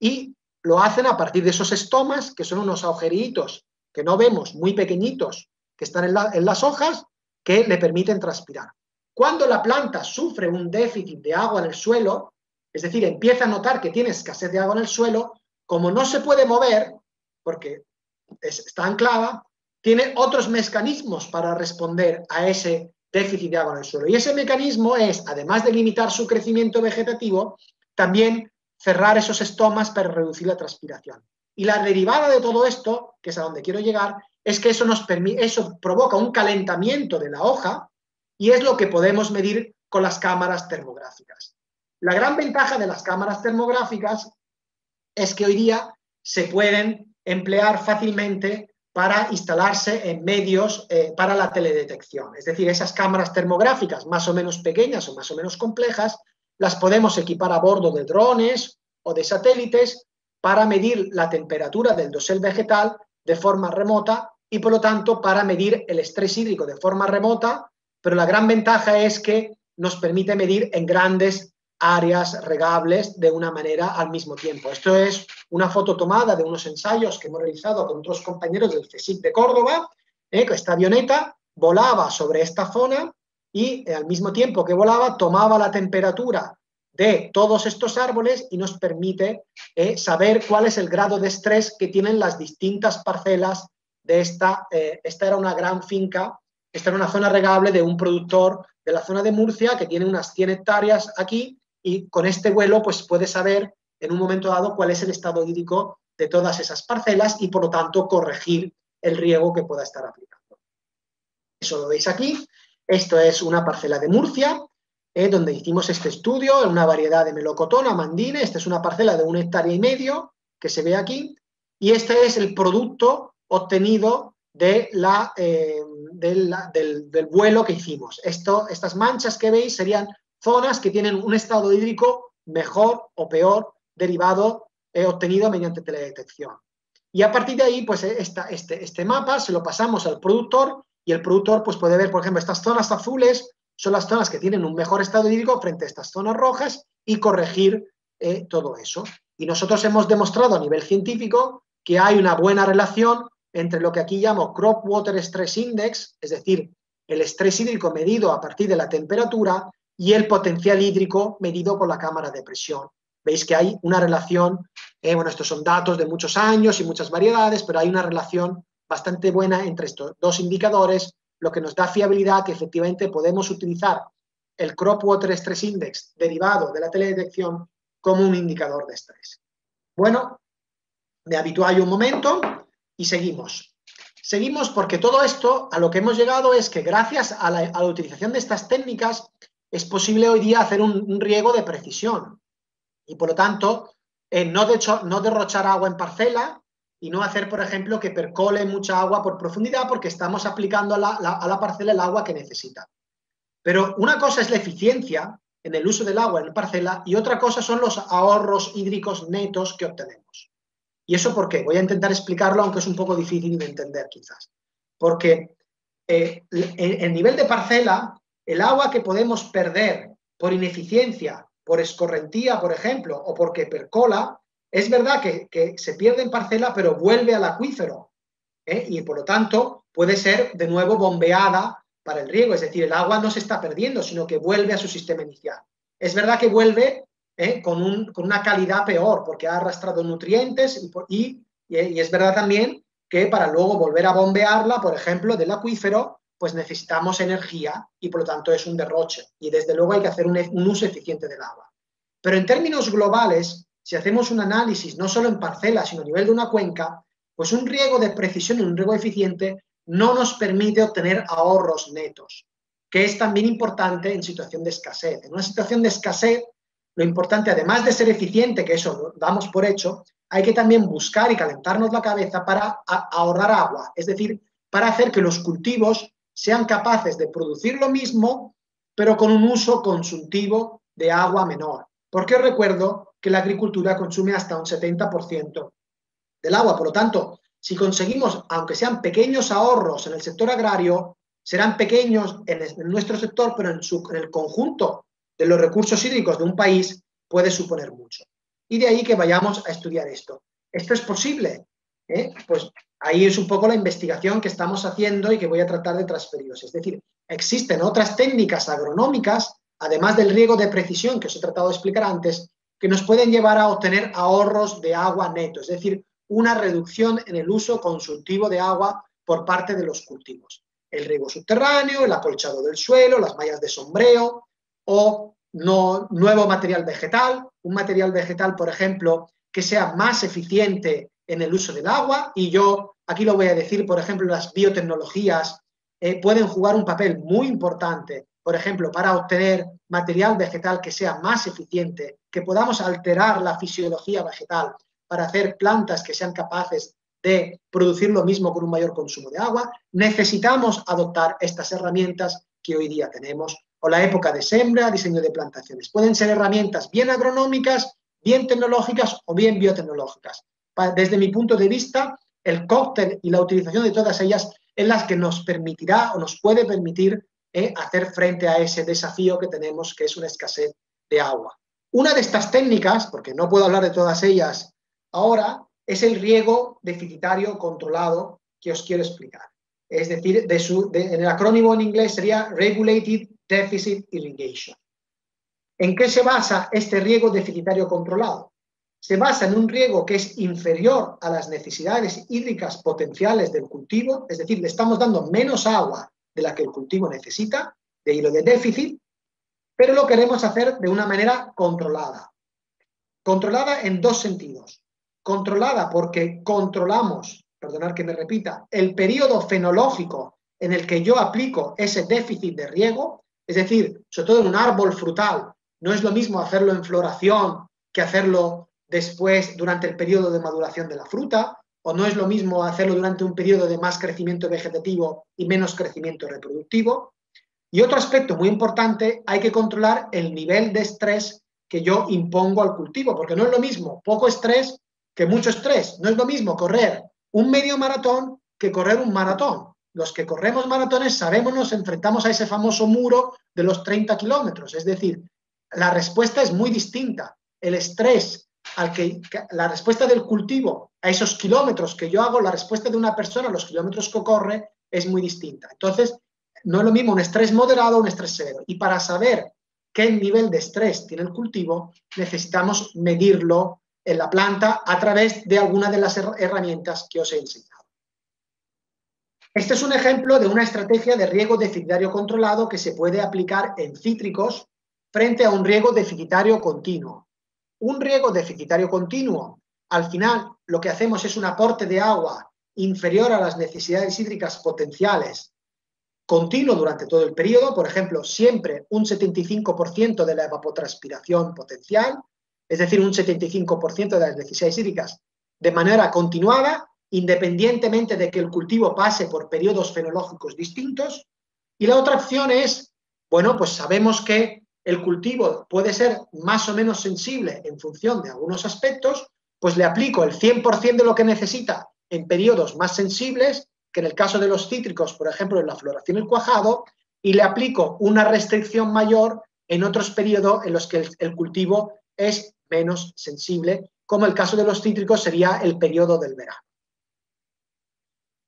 Y lo hacen a partir de esos estomas, que son unos agujeritos que no vemos, muy pequeñitos, que están en, en las hojas, que le permiten transpirar. Cuando la planta sufre un déficit de agua en el suelo, es decir, empieza a notar que tiene escasez de agua en el suelo, como no se puede mover, porque está anclada, tiene otros mecanismos para responder a ese déficit de agua en el suelo. Y ese mecanismo es, además de limitar su crecimiento vegetativo, también cerrar esos estomas para reducir la transpiración. Y la derivada de todo esto, que es a donde quiero llegar, es que eso, nos permite, eso provoca un calentamiento de la hoja y es lo que podemos medir con las cámaras termográficas. La gran ventaja de las cámaras termográficas es que hoy día se pueden emplear fácilmente para instalarse en medios eh, para la teledetección. Es decir, esas cámaras termográficas más o menos pequeñas o más o menos complejas, las podemos equipar a bordo de drones o de satélites para medir la temperatura del dosel vegetal de forma remota y, por lo tanto, para medir el estrés hídrico de forma remota, pero la gran ventaja es que nos permite medir en grandes áreas regables de una manera al mismo tiempo. Esto es una foto tomada de unos ensayos que hemos realizado con otros compañeros del CSIC de Córdoba, eh, esta avioneta volaba sobre esta zona y eh, al mismo tiempo que volaba tomaba la temperatura de todos estos árboles y nos permite eh, saber cuál es el grado de estrés que tienen las distintas parcelas de esta. esta era una gran finca, esta era una zona regable de un productor de la zona de Murcia que tiene unas 100 hectáreas aquí y con este vuelo pues puede saber en un momento dado cuál es el estado hídrico de todas esas parcelas y por lo tanto corregir el riego que pueda estar aplicando. Eso lo veis aquí. Esto es una parcela de Murcia, eh, donde hicimos este estudio en una variedad de melocotón, amandine. Esta es una parcela de un hectárea y medio que se ve aquí. Y este es el producto obtenido de la, eh, del, vuelo que hicimos. Esto, estas manchas que veis serían zonas que tienen un estado hídrico mejor o peor derivado eh, obtenido mediante teledetección. Y a partir de ahí, pues eh, este, este mapa se lo pasamos al productor y el productor pues, puede ver, por ejemplo, estas zonas azules son las zonas que tienen un mejor estado hídrico frente a estas zonas rojas y corregir todo eso. Y nosotros hemos demostrado a nivel científico que hay una buena relación entre lo que aquí llamo Crop Water Stress Index, es decir, el estrés hídrico medido a partir de la temperatura, y el potencial hídrico medido por la cámara de presión. Veis que hay una relación, eh, bueno, estos son datos de muchos años y muchas variedades, pero hay una relación bastante buena entre estos dos indicadores, lo que nos da fiabilidad que efectivamente podemos utilizar el Crop Water Stress Index derivado de la teledetección como un indicador de estrés. Bueno, me habitué un momento y seguimos. Seguimos porque todo esto, a lo que hemos llegado es que gracias a la, a la utilización de estas técnicas, es posible hoy día hacer un, riego de precisión. Y por lo tanto, en no, no derrochar agua en parcela y no hacer, por ejemplo, que percole mucha agua por profundidad porque estamos aplicando a la, parcela el agua que necesita. Pero una cosa es la eficiencia en el uso del agua en parcela y otra cosa son los ahorros hídricos netos que obtenemos. ¿Y eso por qué? Voy a intentar explicarlo, aunque es un poco difícil de entender quizás. Porque eh, el nivel de parcela, el agua que podemos perder por ineficiencia, por escorrentía, por ejemplo, o porque percola, es verdad que, se pierde en parcela, pero vuelve al acuífero. ¿eh? Y por lo tanto puede ser de nuevo bombeada para el riego. Es decir, el agua no se está perdiendo, sino que vuelve a su sistema inicial. Es verdad que vuelve ¿eh? con, una calidad peor, porque ha arrastrado nutrientes y, y, es verdad también que para luego volver a bombearla, por ejemplo, del acuífero, pues necesitamos energía y por lo tanto es un derroche. Y desde luego hay que hacer un, un uso eficiente del agua. Pero en términos globales, si hacemos un análisis no solo en parcelas, sino a nivel de una cuenca, pues un riego de precisión y un riego eficiente no nos permite obtener ahorros netos, que es también importante en situación de escasez. En una situación de escasez, lo importante, además de ser eficiente, que eso damos por hecho, hay que también buscar y calentarnos la cabeza para ahorrar agua, es decir, para hacer que los cultivos sean capaces de producir lo mismo, pero con un uso consultivo de agua menor. Porque recuerdo que la agricultura consume hasta un 70% del agua. Por lo tanto, si conseguimos, aunque sean pequeños ahorros en el sector agrario, serán pequeños en, nuestro sector, pero en, el conjunto de los recursos hídricos de un país puede suponer mucho. Y de ahí que vayamos a estudiar esto. ¿Esto es posible? ¿Eh? Pues ahí es un poco la investigación que estamos haciendo y que voy a tratar de transferiros. Es decir, existen otras técnicas agronómicas, además del riego de precisión que os he tratado de explicar antes, que nos pueden llevar a obtener ahorros de agua neto, es decir, una reducción en el uso consultivo de agua por parte de los cultivos. El riego subterráneo, el acolchado del suelo, las mallas de sombreo o no, nuevo material vegetal, un material vegetal, por ejemplo, que sea más eficiente en el uso del agua. Y yo aquí lo voy a decir, por ejemplo, las biotecnologías eh, pueden jugar un papel muy importante por ejemplo, para obtener material vegetal que sea más eficiente, que podamos alterar la fisiología vegetal para hacer plantas que sean capaces de producir lo mismo con un mayor consumo de agua, necesitamos adoptar estas herramientas que hoy día tenemos, o la época de sembra, diseño de plantaciones. Pueden ser herramientas bien agronómicas, bien tecnológicas o bien biotecnológicas. Desde mi punto de vista, el cóctel y la utilización de todas ellas es las que nos permitirá o nos puede permitir ¿eh? hacer frente a ese desafío que tenemos, que es una escasez de agua. Una de estas técnicas, porque no puedo hablar de todas ellas ahora, es el riego deficitario controlado que os quiero explicar. Es decir, de su, en el acrónimo en inglés sería Regulated Deficit Irrigation. ¿En qué se basa este riego deficitario controlado? Se basa en un riego que es inferior a las necesidades hídricas potenciales del cultivo, es decir, le estamos dando menos agua de la que el cultivo necesita, de hilo de déficit, pero lo queremos hacer de una manera controlada. Controlada en dos sentidos. Controlada porque controlamos, perdonad que me repita, el periodo fenológico en el que yo aplico ese déficit de riego, es decir, sobre todo en un árbol frutal, no es lo mismo hacerlo en floración que hacerlo después durante el periodo de maduración de la fruta, o no es lo mismo hacerlo durante un periodo de más crecimiento vegetativo y menos crecimiento reproductivo. Y otro aspecto muy importante, hay que controlar el nivel de estrés que yo impongo al cultivo, porque no es lo mismo poco estrés que mucho estrés. No es lo mismo correr un medio maratón que correr un maratón. Los que corremos maratones sabemos, nos enfrentamos a ese famoso muro de los 30 kilómetros. Es decir, la respuesta es muy distinta. El estrés al que, la respuesta del cultivo a esos kilómetros que yo hago, la respuesta de una persona a los kilómetros que corre es muy distinta. Entonces, no es lo mismo un estrés moderado o un estrés severo. Y para saber qué nivel de estrés tiene el cultivo, necesitamos medirlo en la planta a través de alguna de las herramientas que os he enseñado. Este es un ejemplo de una estrategia de riego deficitario controlado que se puede aplicar en cítricos frente a un riego deficitario continuo. Un riego deficitario continuo, al final lo que hacemos es un aporte de agua inferior a las necesidades hídricas potenciales, continuo durante todo el periodo, por ejemplo, siempre un 75% de la evapotranspiración potencial, es decir, un 75% de las necesidades hídricas, de manera continuada, independientemente de que el cultivo pase por periodos fenológicos distintos. Y la otra opción es, bueno, pues sabemos que el cultivo puede ser más o menos sensible en función de algunos aspectos, pues le aplico el 100% de lo que necesita en periodos más sensibles, que en el caso de los cítricos, por ejemplo, en la floración y el cuajado, y le aplico una restricción mayor en otros periodos en los que el, cultivo es menos sensible, como el caso de los cítricos sería el periodo del verano.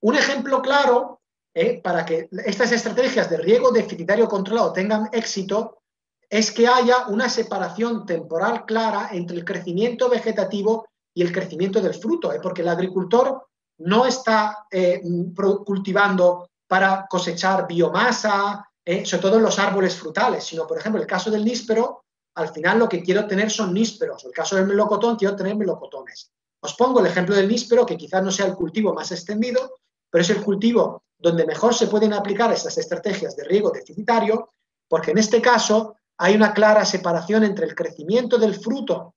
Un ejemplo claro eh, para que estas estrategias de riego deficitario controlado tengan éxito es que haya una separación temporal clara entre el crecimiento vegetativo y el crecimiento del fruto, ¿eh? porque el agricultor no está eh, cultivando para cosechar biomasa, sobre todo en los árboles frutales, sino, por ejemplo, el caso del níspero, al final lo que quiero tener son nísperos. El caso del melocotón, quiero tener melocotones. Os pongo el ejemplo del níspero, que quizás no sea el cultivo más extendido, pero es el cultivo donde mejor se pueden aplicar estas estrategias de riego deficitario, porque en este caso hay una clara separación entre el crecimiento del fruto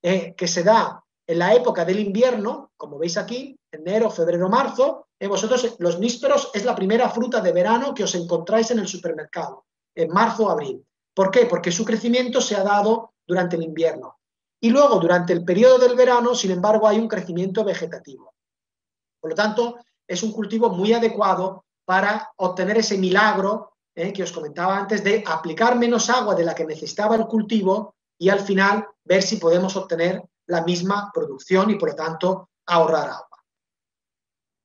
que se da en la época del invierno, como veis aquí, enero, febrero, marzo, eh, vosotros los nísperos es la primera fruta de verano que os encontráis en el supermercado, en marzo abril. ¿Por qué? Porque su crecimiento se ha dado durante el invierno. Y luego, durante el periodo del verano, sin embargo, hay un crecimiento vegetativo. Por lo tanto, es un cultivo muy adecuado para obtener ese milagro eh, que os comentaba antes de aplicar menos agua de la que necesitaba el cultivo y al final ver si podemos obtener la misma producción y por lo tanto ahorrar agua.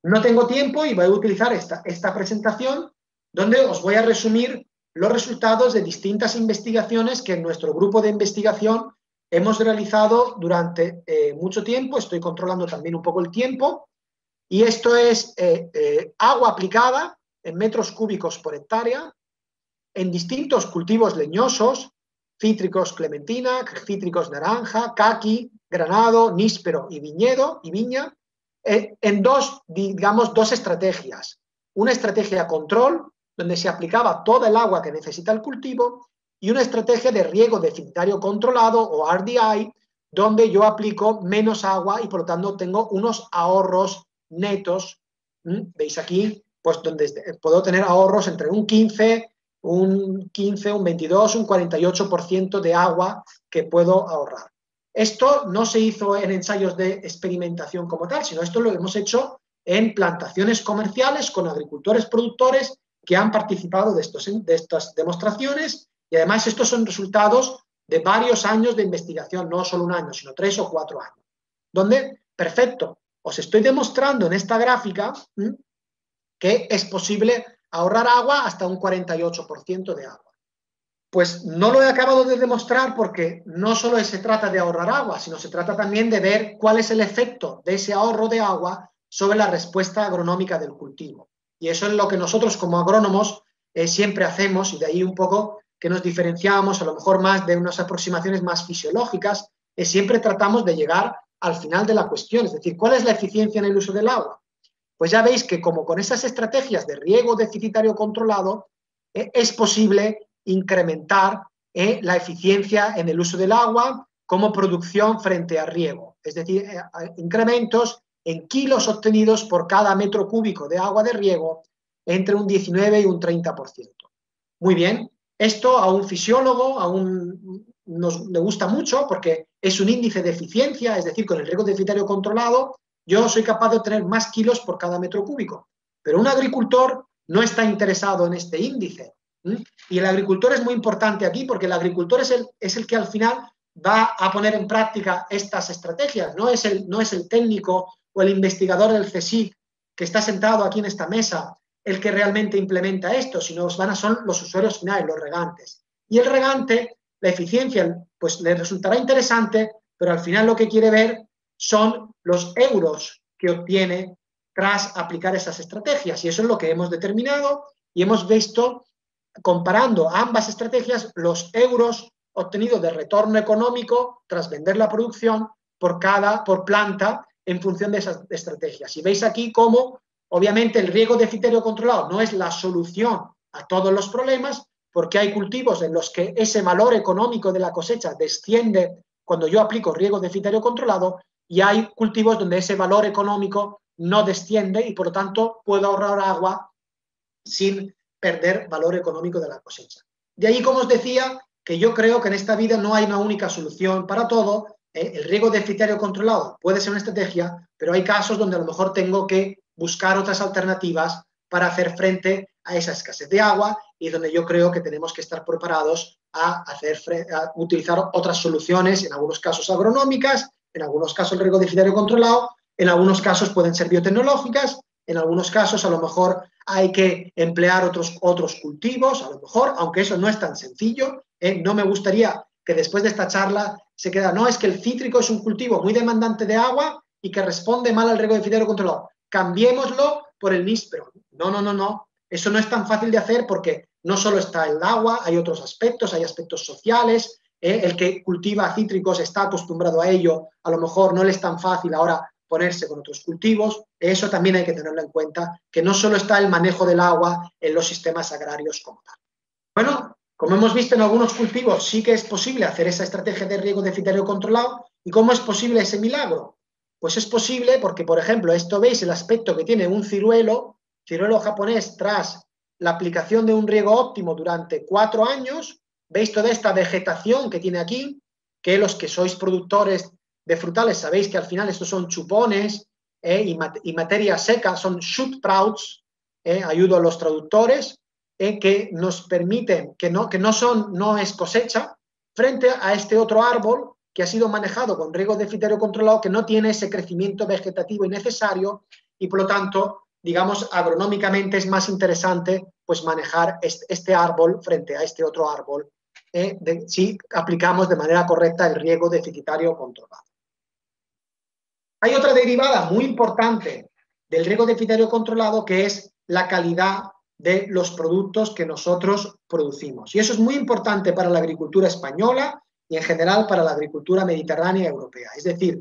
No tengo tiempo y voy a utilizar esta, esta presentación donde os voy a resumir los resultados de distintas investigaciones que en nuestro grupo de investigación hemos realizado durante eh, mucho tiempo. Estoy controlando también un poco el tiempo. Y esto es eh, eh, agua aplicada en metros cúbicos por hectárea en distintos cultivos leñosos cítricos clementina, cítricos naranja, caqui, granado, níspero y viñedo y viña, eh, en dos, digamos, dos estrategias. Una estrategia control, donde se aplicaba toda el agua que necesita el cultivo, y una estrategia de riego deficitario controlado o RDI, donde yo aplico menos agua y por lo tanto tengo unos ahorros netos. ¿Veis aquí? Pues donde puedo tener ahorros entre un 15 un 15, un 22, un 48% de agua que puedo ahorrar. Esto no se hizo en ensayos de experimentación como tal, sino esto lo hemos hecho en plantaciones comerciales con agricultores productores que han participado de, estos, de estas demostraciones y además estos son resultados de varios años de investigación, no solo un año, sino tres o cuatro años. Donde, perfecto, os estoy demostrando en esta gráfica que es posible ahorrar agua hasta un 48% de agua. Pues no lo he acabado de demostrar porque no solo se trata de ahorrar agua, sino se trata también de ver cuál es el efecto de ese ahorro de agua sobre la respuesta agronómica del cultivo. Y eso es lo que nosotros como agrónomos eh, siempre hacemos y de ahí un poco que nos diferenciamos a lo mejor más de unas aproximaciones más fisiológicas, siempre tratamos de llegar al final de la cuestión, es decir, ¿cuál es la eficiencia en el uso del agua? pues ya veis que como con esas estrategias de riego deficitario controlado, eh, es posible incrementar eh, la eficiencia en el uso del agua como producción frente a riego, es decir, eh, incrementos en kilos obtenidos por cada metro cúbico de agua de riego entre un 19 y un 30%. Muy bien, esto a un fisiólogo, a un, nos le gusta mucho porque es un índice de eficiencia, es decir, con el riego deficitario controlado, yo soy capaz de obtener más kilos por cada metro cúbico. Pero un agricultor no está interesado en este índice. Y el agricultor es muy importante aquí porque el agricultor es el, es el que al final va a poner en práctica estas estrategias. No es, el, no es el técnico o el investigador del CSIC que está sentado aquí en esta mesa el que realmente implementa esto, sino van a son los usuarios finales, los regantes. Y el regante, la eficiencia, pues le resultará interesante, pero al final lo que quiere ver son los euros que obtiene tras aplicar esas estrategias. Y eso es lo que hemos determinado y hemos visto, comparando ambas estrategias, los euros obtenidos de retorno económico tras vender la producción por cada, por planta, en función de esas estrategias. Y veis aquí cómo, obviamente, el riego deficitario controlado no es la solución a todos los problemas, porque hay cultivos en los que ese valor económico de la cosecha desciende cuando yo aplico riego deficitario controlado y hay cultivos donde ese valor económico no desciende y por lo tanto puedo ahorrar agua sin perder valor económico de la cosecha. De ahí, como os decía, que yo creo que en esta vida no hay una única solución para todo. ¿eh? El riego deficitario controlado puede ser una estrategia, pero hay casos donde a lo mejor tengo que buscar otras alternativas para hacer frente a esa escasez de agua y donde yo creo que tenemos que estar preparados a, hacer, utilizar otras soluciones, en algunos casos agronómicas, en algunos casos el riego deficitario controlado, en algunos casos pueden ser biotecnológicas, en algunos casos a lo mejor hay que emplear otros, otros cultivos, a lo mejor, aunque eso no es tan sencillo. ¿eh? No me gustaría que después de esta charla se queda, no, es que el cítrico es un cultivo muy demandante de agua y que responde mal al riego deficitario controlado. Cambiémoslo por el níspero. No, no, no, no. Eso no es tan fácil de hacer porque no solo está el agua, hay otros aspectos, hay aspectos sociales. ¿eh? El que cultiva cítricos está acostumbrado a ello, a lo mejor no le es tan fácil ahora ponerse con otros cultivos. Eso también hay que tenerlo en cuenta, que no solo está el manejo del agua en los sistemas agrarios como tal. Bueno, como hemos visto en algunos cultivos, sí que es posible hacer esa estrategia de riego deficitario controlado. ¿Y cómo es posible ese milagro? Pues es posible porque, por ejemplo, esto veis el aspecto que tiene un ciruelo, ciruelo japonés tras la aplicación de un riego óptimo durante cuatro años, veis toda esta vegetación que tiene aquí, que los que sois productores de frutales, sabéis que al final estos son chupones eh, y, materia seca, son shoot sprouts, eh, ayudo a los traductores, eh, que nos permiten, que no, que no son, no es cosecha, frente a este otro árbol que ha sido manejado con riego deficitario controlado, que no tiene ese crecimiento vegetativo innecesario y por lo tanto, digamos, agronómicamente es más interesante pues manejar este, árbol frente a este otro árbol si aplicamos de manera correcta el riego deficitario controlado. Hay otra derivada muy importante del riego deficitario controlado que es la calidad de los productos que nosotros producimos. Y eso es muy importante para la agricultura española y en general para la agricultura mediterránea europea. Es decir,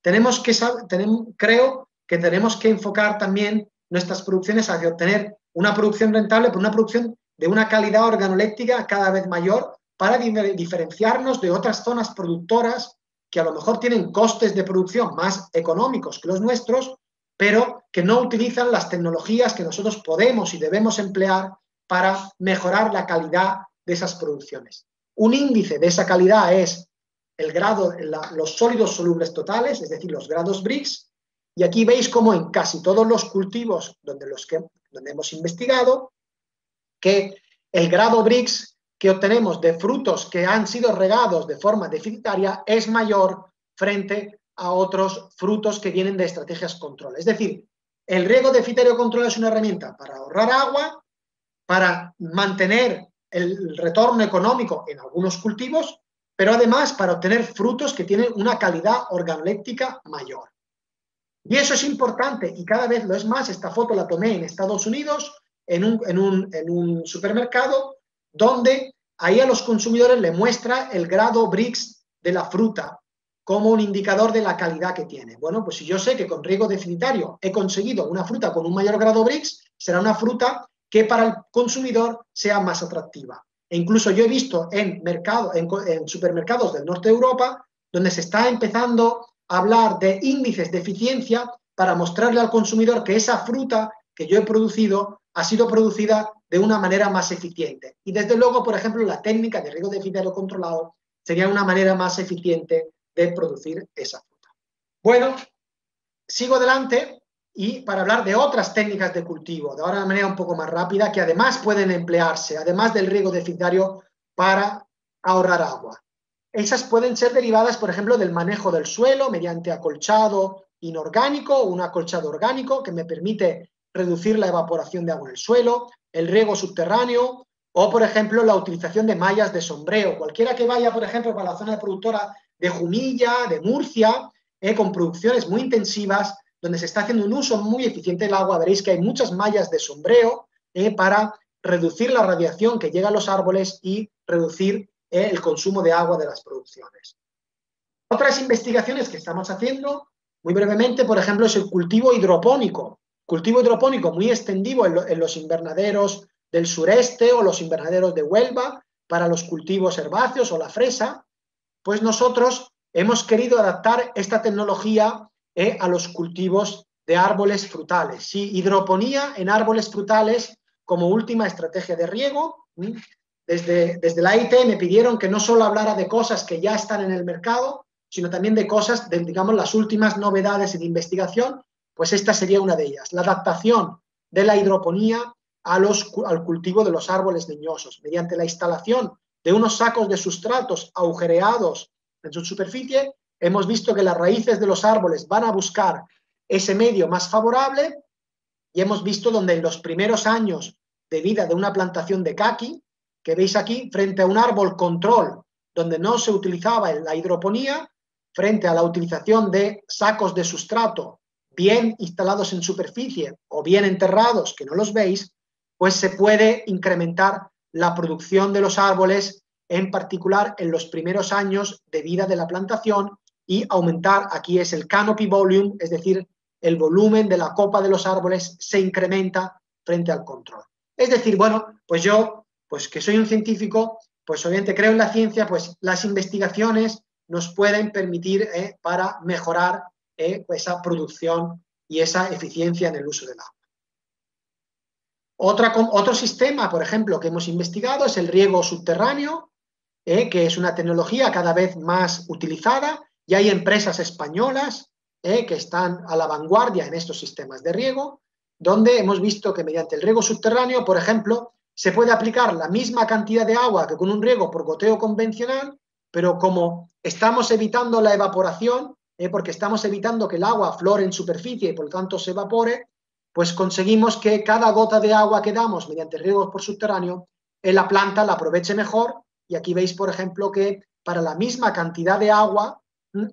tenemos que tenemos, creo que tenemos que enfocar también nuestras producciones hacia obtener una producción rentable, pero una producción de una calidad organoléptica cada vez mayor para diferenciarnos de otras zonas productoras que a lo mejor tienen costes de producción más económicos que los nuestros, pero que no utilizan las tecnologías que nosotros podemos y debemos emplear para mejorar la calidad de esas producciones. Un índice de esa calidad es el grado, los sólidos solubles totales, es decir, los grados BRICS, y aquí veis cómo en casi todos los cultivos donde, los que, donde hemos investigado, que el grado BRICS que obtenemos de frutos que han sido regados de forma deficitaria es mayor frente a otros frutos que vienen de estrategias control. Es decir, el riego deficitario control es una herramienta para ahorrar agua, para mantener el retorno económico en algunos cultivos, pero además para obtener frutos que tienen una calidad organoléptica mayor. Y eso es importante y cada vez lo es más. Esta foto la tomé en Estados Unidos, en un, supermercado, donde ahí a los consumidores le muestra el grado BRICS de la fruta como un indicador de la calidad que tiene. Bueno, pues si yo sé que con riego deficitario he conseguido una fruta con un mayor grado BRICS, será una fruta que para el consumidor sea más atractiva. E incluso yo he visto en, mercado, en, supermercados del norte de Europa, donde se está empezando hablar de índices de eficiencia para mostrarle al consumidor que esa fruta que yo he producido ha sido producida de una manera más eficiente. Y desde luego, por ejemplo, la técnica de riego deficitario controlado sería una manera más eficiente de producir esa fruta. Bueno, sigo adelante y para hablar de otras técnicas de cultivo, de ahora de manera un poco más rápida, que además pueden emplearse, además del riego deficitario, para ahorrar agua. Esas pueden ser derivadas, por ejemplo, del manejo del suelo mediante acolchado inorgánico o un acolchado orgánico que me permite reducir la evaporación de agua en el suelo, el riego subterráneo o, por ejemplo, la utilización de mallas de sombreo. Cualquiera que vaya, por ejemplo, para la zona productora de Jumilla, de Murcia, eh, con producciones muy intensivas, donde se está haciendo un uso muy eficiente del agua, veréis que hay muchas mallas de sombreo eh, para reducir la radiación que llega a los árboles y reducir eh, el consumo de agua de las producciones. Otras investigaciones que estamos haciendo, muy brevemente, por ejemplo, es el cultivo hidropónico. Cultivo hidropónico muy extendido en, los invernaderos del sureste o los invernaderos de Huelva para los cultivos herbáceos o la fresa, pues nosotros hemos querido adaptar esta tecnología eh, a los cultivos de árboles frutales. Sí, hidroponía en árboles frutales como última estrategia de riego. Desde, desde la IT me pidieron que no solo hablara de cosas que ya están en el mercado, sino también de cosas, de, digamos, las últimas novedades en investigación, pues esta sería una de ellas. La adaptación de la hidroponía al cultivo de los árboles leñosos, mediante la instalación de unos sacos de sustratos agujereados en su superficie, hemos visto que las raíces de los árboles van a buscar ese medio más favorable y hemos visto donde en los primeros años de vida de una plantación de caqui, que veis aquí, frente a un árbol control donde no se utilizaba la hidroponía, frente a la utilización de sacos de sustrato bien instalados en superficie o bien enterrados, que no los veis, pues se puede incrementar la producción de los árboles, en particular en los primeros años de vida de la plantación, y aumentar, aquí es el canopy volume, es decir, el volumen de la copa de los árboles se incrementa frente al control. Es decir, bueno, pues yo, pues que soy un científico, pues obviamente creo en la ciencia, pues las investigaciones nos pueden permitir eh, para mejorar eh, esa producción y esa eficiencia en el uso del agua. Otro sistema, por ejemplo, que hemos investigado es el riego subterráneo, eh, que es una tecnología cada vez más utilizada y hay empresas españolas que están a la vanguardia en estos sistemas de riego, donde hemos visto que mediante el riego subterráneo, por ejemplo, se puede aplicar la misma cantidad de agua que con un riego por goteo convencional, pero como estamos evitando la evaporación, eh, porque estamos evitando que el agua flore en superficie y por lo tanto se evapore, pues conseguimos que cada gota de agua que damos mediante riego por subterráneo, la planta la aproveche mejor. Y aquí veis, por ejemplo, que para la misma cantidad de agua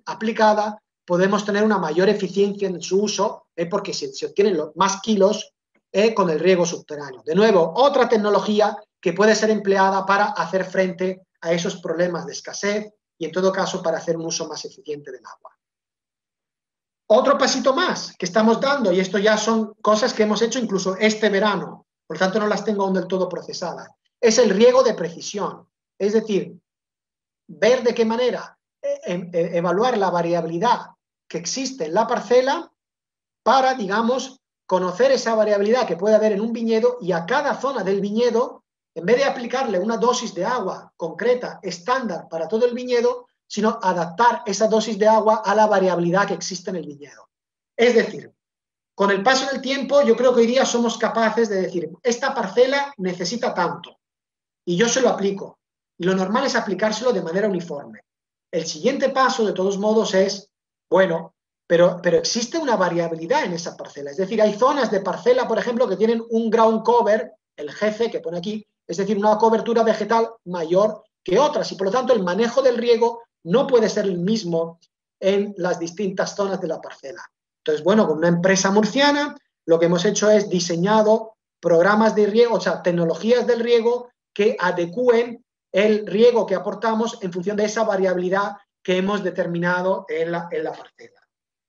aplicada podemos tener una mayor eficiencia en su uso, ¿eh? porque se, obtienen más kilos ¿eh? con el riego subterráneo. De nuevo, otra tecnología que puede ser empleada para hacer frente a esos problemas de escasez y, en todo caso, para hacer un uso más eficiente del agua. Otro pasito más que estamos dando, y esto ya son cosas que hemos hecho incluso este verano, por lo tanto no las tengo aún del todo procesadas, es el riego de precisión. Es decir, ver de qué manera eh, em, eh, evaluar la variabilidad que existe en la parcela para, digamos, conocer esa variabilidad que puede haber en un viñedo y a cada zona del viñedo, en vez de aplicarle una dosis de agua concreta, estándar para todo el viñedo, sino adaptar esa dosis de agua a la variabilidad que existe en el viñedo. Es decir, con el paso del tiempo, yo creo que hoy día somos capaces de decir, esta parcela necesita tanto, y yo se lo aplico. Y lo normal es aplicárselo de manera uniforme. El siguiente paso, de todos modos, es, bueno, pero, existe una variabilidad en esa parcela. Es decir, hay zonas de parcela, por ejemplo, que tienen un ground cover, el GC que pone aquí, es decir, una cobertura vegetal mayor que otras, y por lo tanto el manejo del riego no puede ser el mismo en las distintas zonas de la parcela. Entonces, bueno, con una empresa murciana lo que hemos hecho es diseñado programas de riego, o sea, tecnologías del riego que adecúen el riego que aportamos en función de esa variabilidad que hemos determinado en la parcela.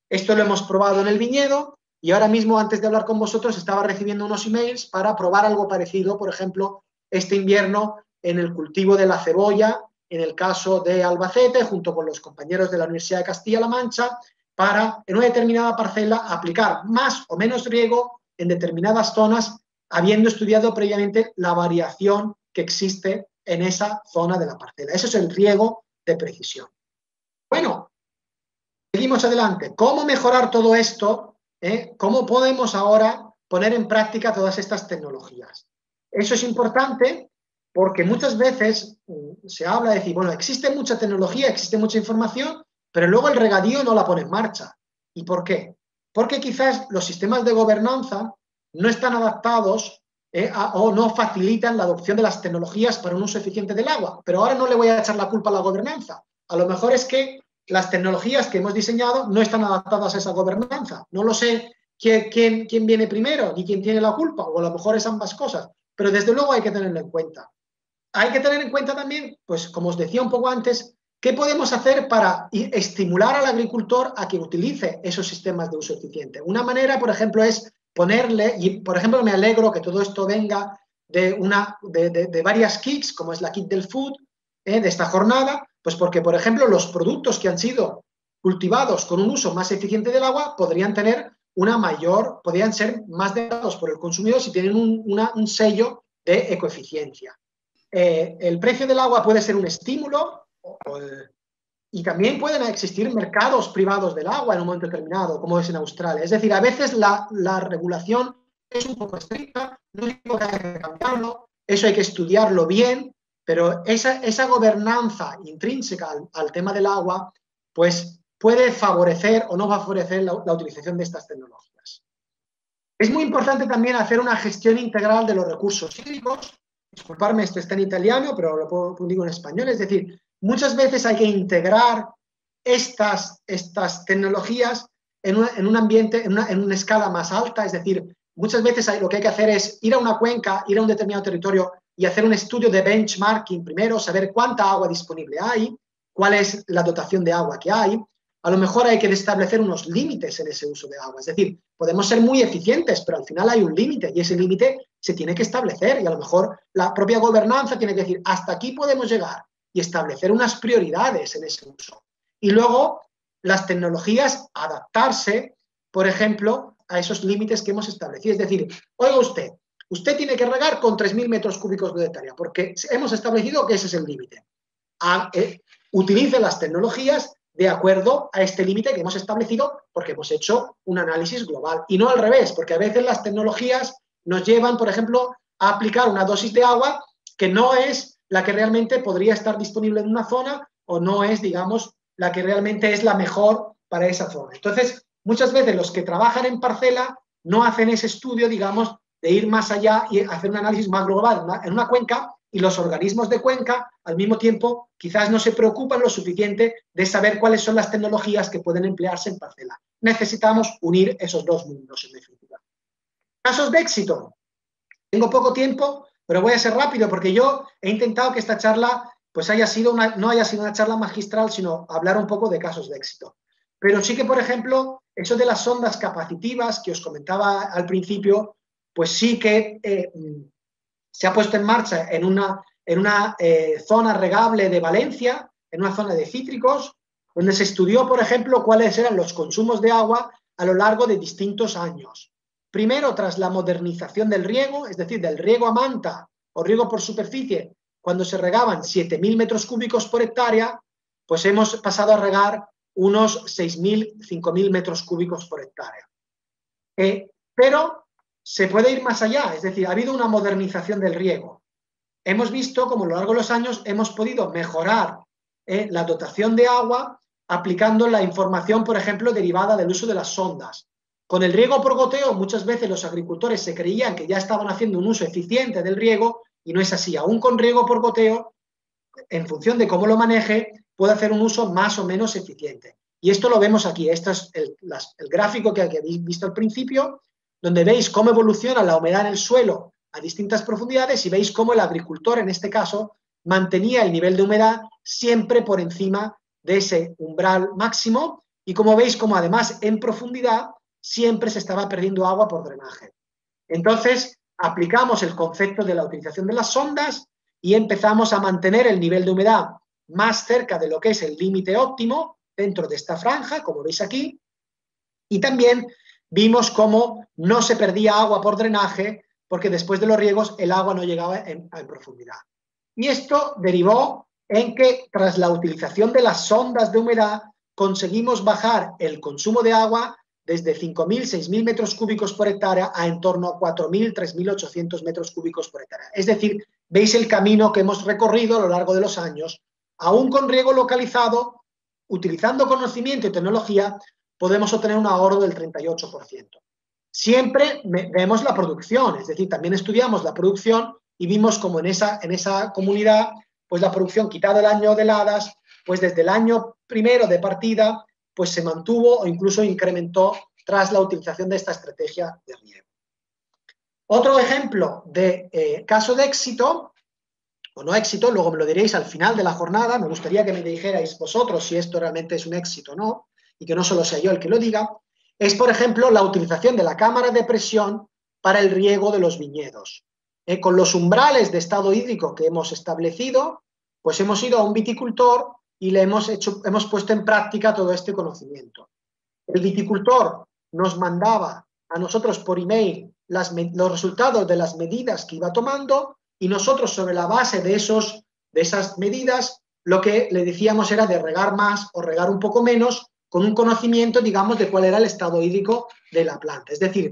Esto lo hemos probado en el viñedo y ahora mismo, antes de hablar con vosotros, estaba recibiendo unos emails para probar algo parecido, por ejemplo, este invierno en el cultivo de la cebolla en el caso de Albacete, junto con los compañeros de la Universidad de Castilla-La Mancha, para en una determinada parcela aplicar más o menos riego en determinadas zonas, habiendo estudiado previamente la variación que existe en esa zona de la parcela. Ese es el riego de precisión. Bueno, seguimos adelante. ¿Cómo mejorar todo esto? Eh? ¿Cómo podemos ahora poner en práctica todas estas tecnologías? Eso es importante porque muchas veces mm, se habla de decir, bueno, existe mucha tecnología, existe mucha información, pero luego el regadío no la pone en marcha. ¿Y por qué? Porque quizás los sistemas de gobernanza no están adaptados eh, o no facilitan la adopción de las tecnologías para un uso eficiente del agua. Pero ahora no le voy a echar la culpa a la gobernanza. A lo mejor es que las tecnologías que hemos diseñado no están adaptadas a esa gobernanza. No lo sé quién, viene primero ni quién tiene la culpa, o a lo mejor es ambas cosas. Pero desde luego hay que tenerlo en cuenta hay que tener en cuenta también, pues como os decía un poco antes, qué podemos hacer para estimular al agricultor a que utilice esos sistemas de uso eficiente. Una manera, por ejemplo, es ponerle, y por ejemplo me alegro que todo esto venga de, una, de, varias kits, como es la kit del food, eh, de esta jornada, Pues porque, por ejemplo, los productos que han sido cultivados con un uso más eficiente del agua podrían tener una mayor, podrían ser más demandados por el consumidor si tienen un, sello de ecoeficiencia. Eh, el precio del agua puede ser un estímulo y también pueden existir mercados privados del agua en un momento determinado, como es en Australia. Es decir, a veces la, regulación es un poco estricta, no digo que hay que cambiarlo, eso hay que estudiarlo bien, pero esa, esa gobernanza intrínseca al, tema del agua, pues puede favorecer o no favorecer la, utilización de estas tecnologías. Es muy importante también hacer una gestión integral de los recursos hídricos. Disculparme, esto está en italiano, pero lo puedo, digo en español. Es decir, muchas veces hay que integrar estas, estas tecnologías en, un ambiente, en una, en una, escala más alta. Es decir, muchas veces lo que hay que hacer es ir a una cuenca, ir a un determinado territorio y hacer un estudio de benchmarking primero, saber cuánta agua disponible hay, cuál es la dotación de agua que hay, a lo mejor hay que establecer unos límites en ese uso de agua. Es decir, podemos ser muy eficientes, pero al final hay un límite y ese límite se tiene que establecer y a lo mejor la propia gobernanza tiene que decir, hasta aquí podemos llegar y establecer unas prioridades en ese uso. Y luego las tecnologías adaptarse, por ejemplo, a esos límites que hemos establecido. Es decir, oiga usted, usted tiene que regar con 3.000 metros cúbicos de hectárea, porque hemos establecido que ese es el límite. Ah, eh, utilice las tecnologías de acuerdo a este límite que hemos establecido porque hemos hecho un análisis global. Y no al revés, porque a veces las tecnologías nos llevan, por ejemplo, a aplicar una dosis de agua que no es la que realmente podría estar disponible en una zona o no es, digamos, la que realmente es la mejor para esa zona. Entonces, muchas veces los que trabajan en parcela no hacen ese estudio, digamos, de ir más allá y hacer un análisis más global en una cuenca y los organismos de cuenca, al mismo tiempo, quizás no se preocupan lo suficiente de saber cuáles son las tecnologías que pueden emplearse en parcela. Necesitamos unir esos dos mundos, en definitiva. Casos de éxito. Tengo poco tiempo, pero voy a ser rápido porque yo he intentado que esta charla pues haya sido una, no haya sido una charla magistral, sino hablar un poco de casos de éxito. Pero sí que, por ejemplo, eso de las sondas capacitivas que os comentaba al principio, pues sí que eh, se ha puesto en marcha en una, en una eh, zona regable de Valencia, en una zona de cítricos, donde se estudió, por ejemplo, cuáles eran los consumos de agua a lo largo de distintos años. Primero, tras la modernización del riego, es decir, del riego a manta o riego por superficie, cuando se regaban 7.000 metros cúbicos por hectárea, pues hemos pasado a regar unos 6.000, 5.000 metros cúbicos por hectárea. Eh, pero se puede ir más allá, es decir, ha habido una modernización del riego. Hemos visto como a lo largo de los años hemos podido mejorar eh, la dotación de agua aplicando la información, por ejemplo, derivada del uso de las sondas. Con el riego por goteo, muchas veces los agricultores se creían que ya estaban haciendo un uso eficiente del riego y no es así. Aún con riego por goteo, en función de cómo lo maneje, puede hacer un uso más o menos eficiente. Y esto lo vemos aquí. Este es el, gráfico que habéis visto al principio donde veis cómo evoluciona la humedad en el suelo a distintas profundidades y veis cómo el agricultor, en este caso, mantenía el nivel de humedad siempre por encima de ese umbral máximo y como veis como además en profundidad siempre se estaba perdiendo agua por drenaje. Entonces, aplicamos el concepto de la utilización de las sondas y empezamos a mantener el nivel de humedad más cerca de lo que es el límite óptimo dentro de esta franja, como veis aquí, y también vimos cómo no se perdía agua por drenaje porque después de los riegos el agua no llegaba en, profundidad. Y esto derivó en que tras la utilización de las sondas de humedad conseguimos bajar el consumo de agua desde 5.000, 6.000 metros cúbicos por hectárea a en torno a 4.000, 3.800 metros cúbicos por hectárea. Es decir, veis el camino que hemos recorrido a lo largo de los años, aún con riego localizado, utilizando conocimiento y tecnología, podemos obtener un ahorro del 38%. Siempre vemos la producción, es decir, también estudiamos la producción y vimos como en esa, en esa comunidad, pues la producción, quitado el año de heladas, pues desde el año primero de partida, pues se mantuvo o incluso incrementó tras la utilización de esta estrategia de riego. Otro ejemplo de eh, caso de éxito, o no éxito, luego me lo diréis al final de la jornada, me gustaría que me dijerais vosotros si esto realmente es un éxito o no, y que no solo sea yo el que lo diga, es, por ejemplo, la utilización de la cámara de presión para el riego de los viñedos. Eh, con los umbrales de estado hídrico que hemos establecido, pues hemos ido a un viticultor y le hemos, hecho, hemos puesto en práctica todo este conocimiento. El viticultor nos mandaba a nosotros por email los resultados de las medidas que iba tomando y nosotros sobre la base de, esos, de esas medidas lo que le decíamos era de regar más o regar un poco menos con un conocimiento, digamos, de cuál era el estado hídrico de la planta. Es decir,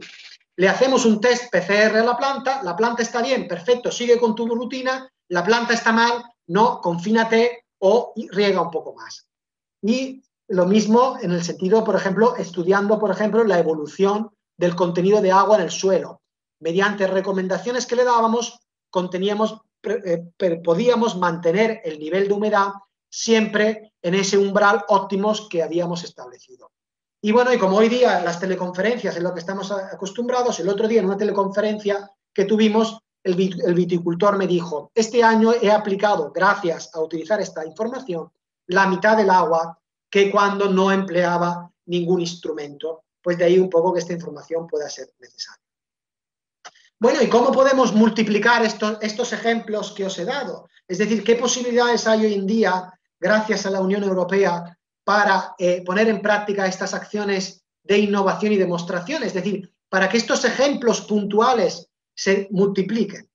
le hacemos un test PCR a la planta, la planta está bien, perfecto, sigue con tu rutina, la planta está mal, no, confínate o riega un poco más. Y lo mismo en el sentido, por ejemplo, estudiando, por ejemplo, la evolución del contenido de agua en el suelo. Mediante recomendaciones que le dábamos, conteníamos, eh, podíamos mantener el nivel de humedad siempre en ese umbral óptimos que habíamos establecido. Y bueno, y como hoy día las teleconferencias es lo que estamos acostumbrados, el otro día en una teleconferencia que tuvimos, el, viticultor me dijo, este año he aplicado, gracias a utilizar esta información, la mitad del agua que cuando no empleaba ningún instrumento. Pues de ahí un poco que esta información pueda ser necesaria. Bueno, ¿y cómo podemos multiplicar estos, estos ejemplos que os he dado? Es decir, ¿qué posibilidades hay hoy en día, gracias a la Unión Europea, para eh, poner en práctica estas acciones de innovación y demostración, es decir, para que estos ejemplos puntuales se multipliquen.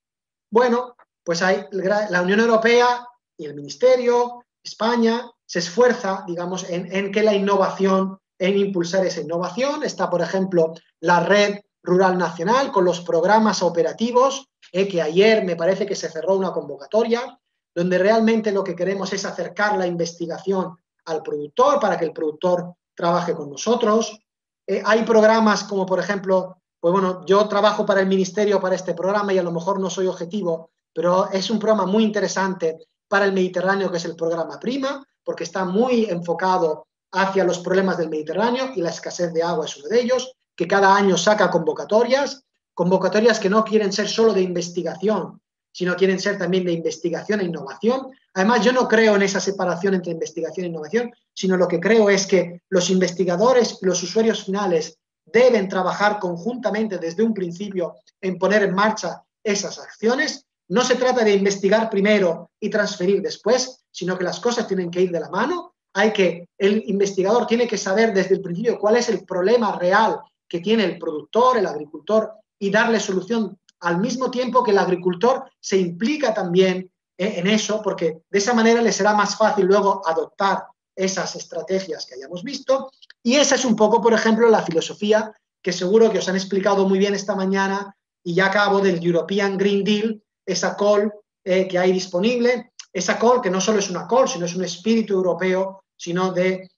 Bueno, pues hay, la Unión Europea y el Ministerio, España, se esfuerza, digamos, en, que la innovación, en impulsar esa innovación. Está, por ejemplo, la Red Rural Nacional con los programas operativos, eh, que ayer me parece que se cerró una convocatoria, donde realmente lo que queremos es acercar la investigación al productor para que el productor trabaje con nosotros. Eh, hay programas como, por ejemplo, pues bueno, yo trabajo para el ministerio para este programa y a lo mejor no soy objetivo, pero es un programa muy interesante para el Mediterráneo, que es el programa Prima, porque está muy enfocado hacia los problemas del Mediterráneo y la escasez de agua es uno de ellos, que cada año saca convocatorias, convocatorias que no quieren ser solo de investigación, sino quieren ser también de investigación e innovación. Además, yo no creo en esa separación entre investigación e innovación, sino lo que creo es que los investigadores y los usuarios finales deben trabajar conjuntamente desde un principio en poner en marcha esas acciones. No se trata de investigar primero y transferir después, sino que las cosas tienen que ir de la mano. Hay que, el investigador tiene que saber desde el principio cuál es el problema real que tiene el productor, el agricultor, y darle solución al mismo tiempo que el agricultor se implica también eh, en eso, porque de esa manera le será más fácil luego adoptar esas estrategias que hayamos visto. Y esa es un poco, por ejemplo, la filosofía que seguro que os han explicado muy bien esta mañana y ya acabo del European Green Deal, esa call eh, que hay disponible, esa call que no solo es una call, sino es un espíritu europeo, sino de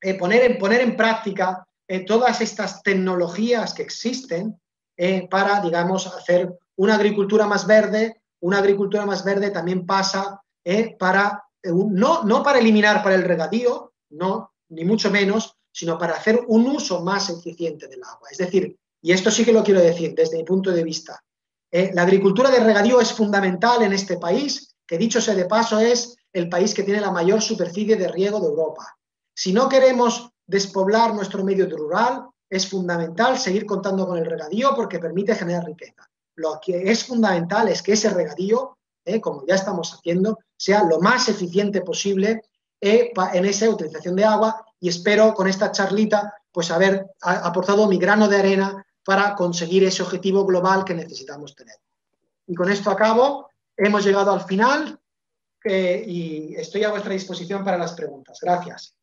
eh, poner, en, poner en práctica todas estas tecnologías que existen eh, para, digamos, hacer una agricultura más verde. Una agricultura más verde también pasa eh, para, eh, no, no para eliminar para el regadío, no, ni mucho menos, sino para hacer un uso más eficiente del agua. Es decir, y esto sí que lo quiero decir desde mi punto de vista, la agricultura de regadío es fundamental en este país, que dicho sea de paso es el país que tiene la mayor superficie de riego de Europa. Si no queremos despoblar nuestro medio rural, es fundamental seguir contando con el regadío porque permite generar riqueza. Lo que es fundamental es que ese regadío, eh, como ya estamos haciendo, sea lo más eficiente posible eh, en esa utilización de agua y espero con esta charlita pues haber aportado mi grano de arena para conseguir ese objetivo global que necesitamos tener. Y con esto acabo. Hemos llegado al final eh, y estoy a vuestra disposición para las preguntas. Gracias.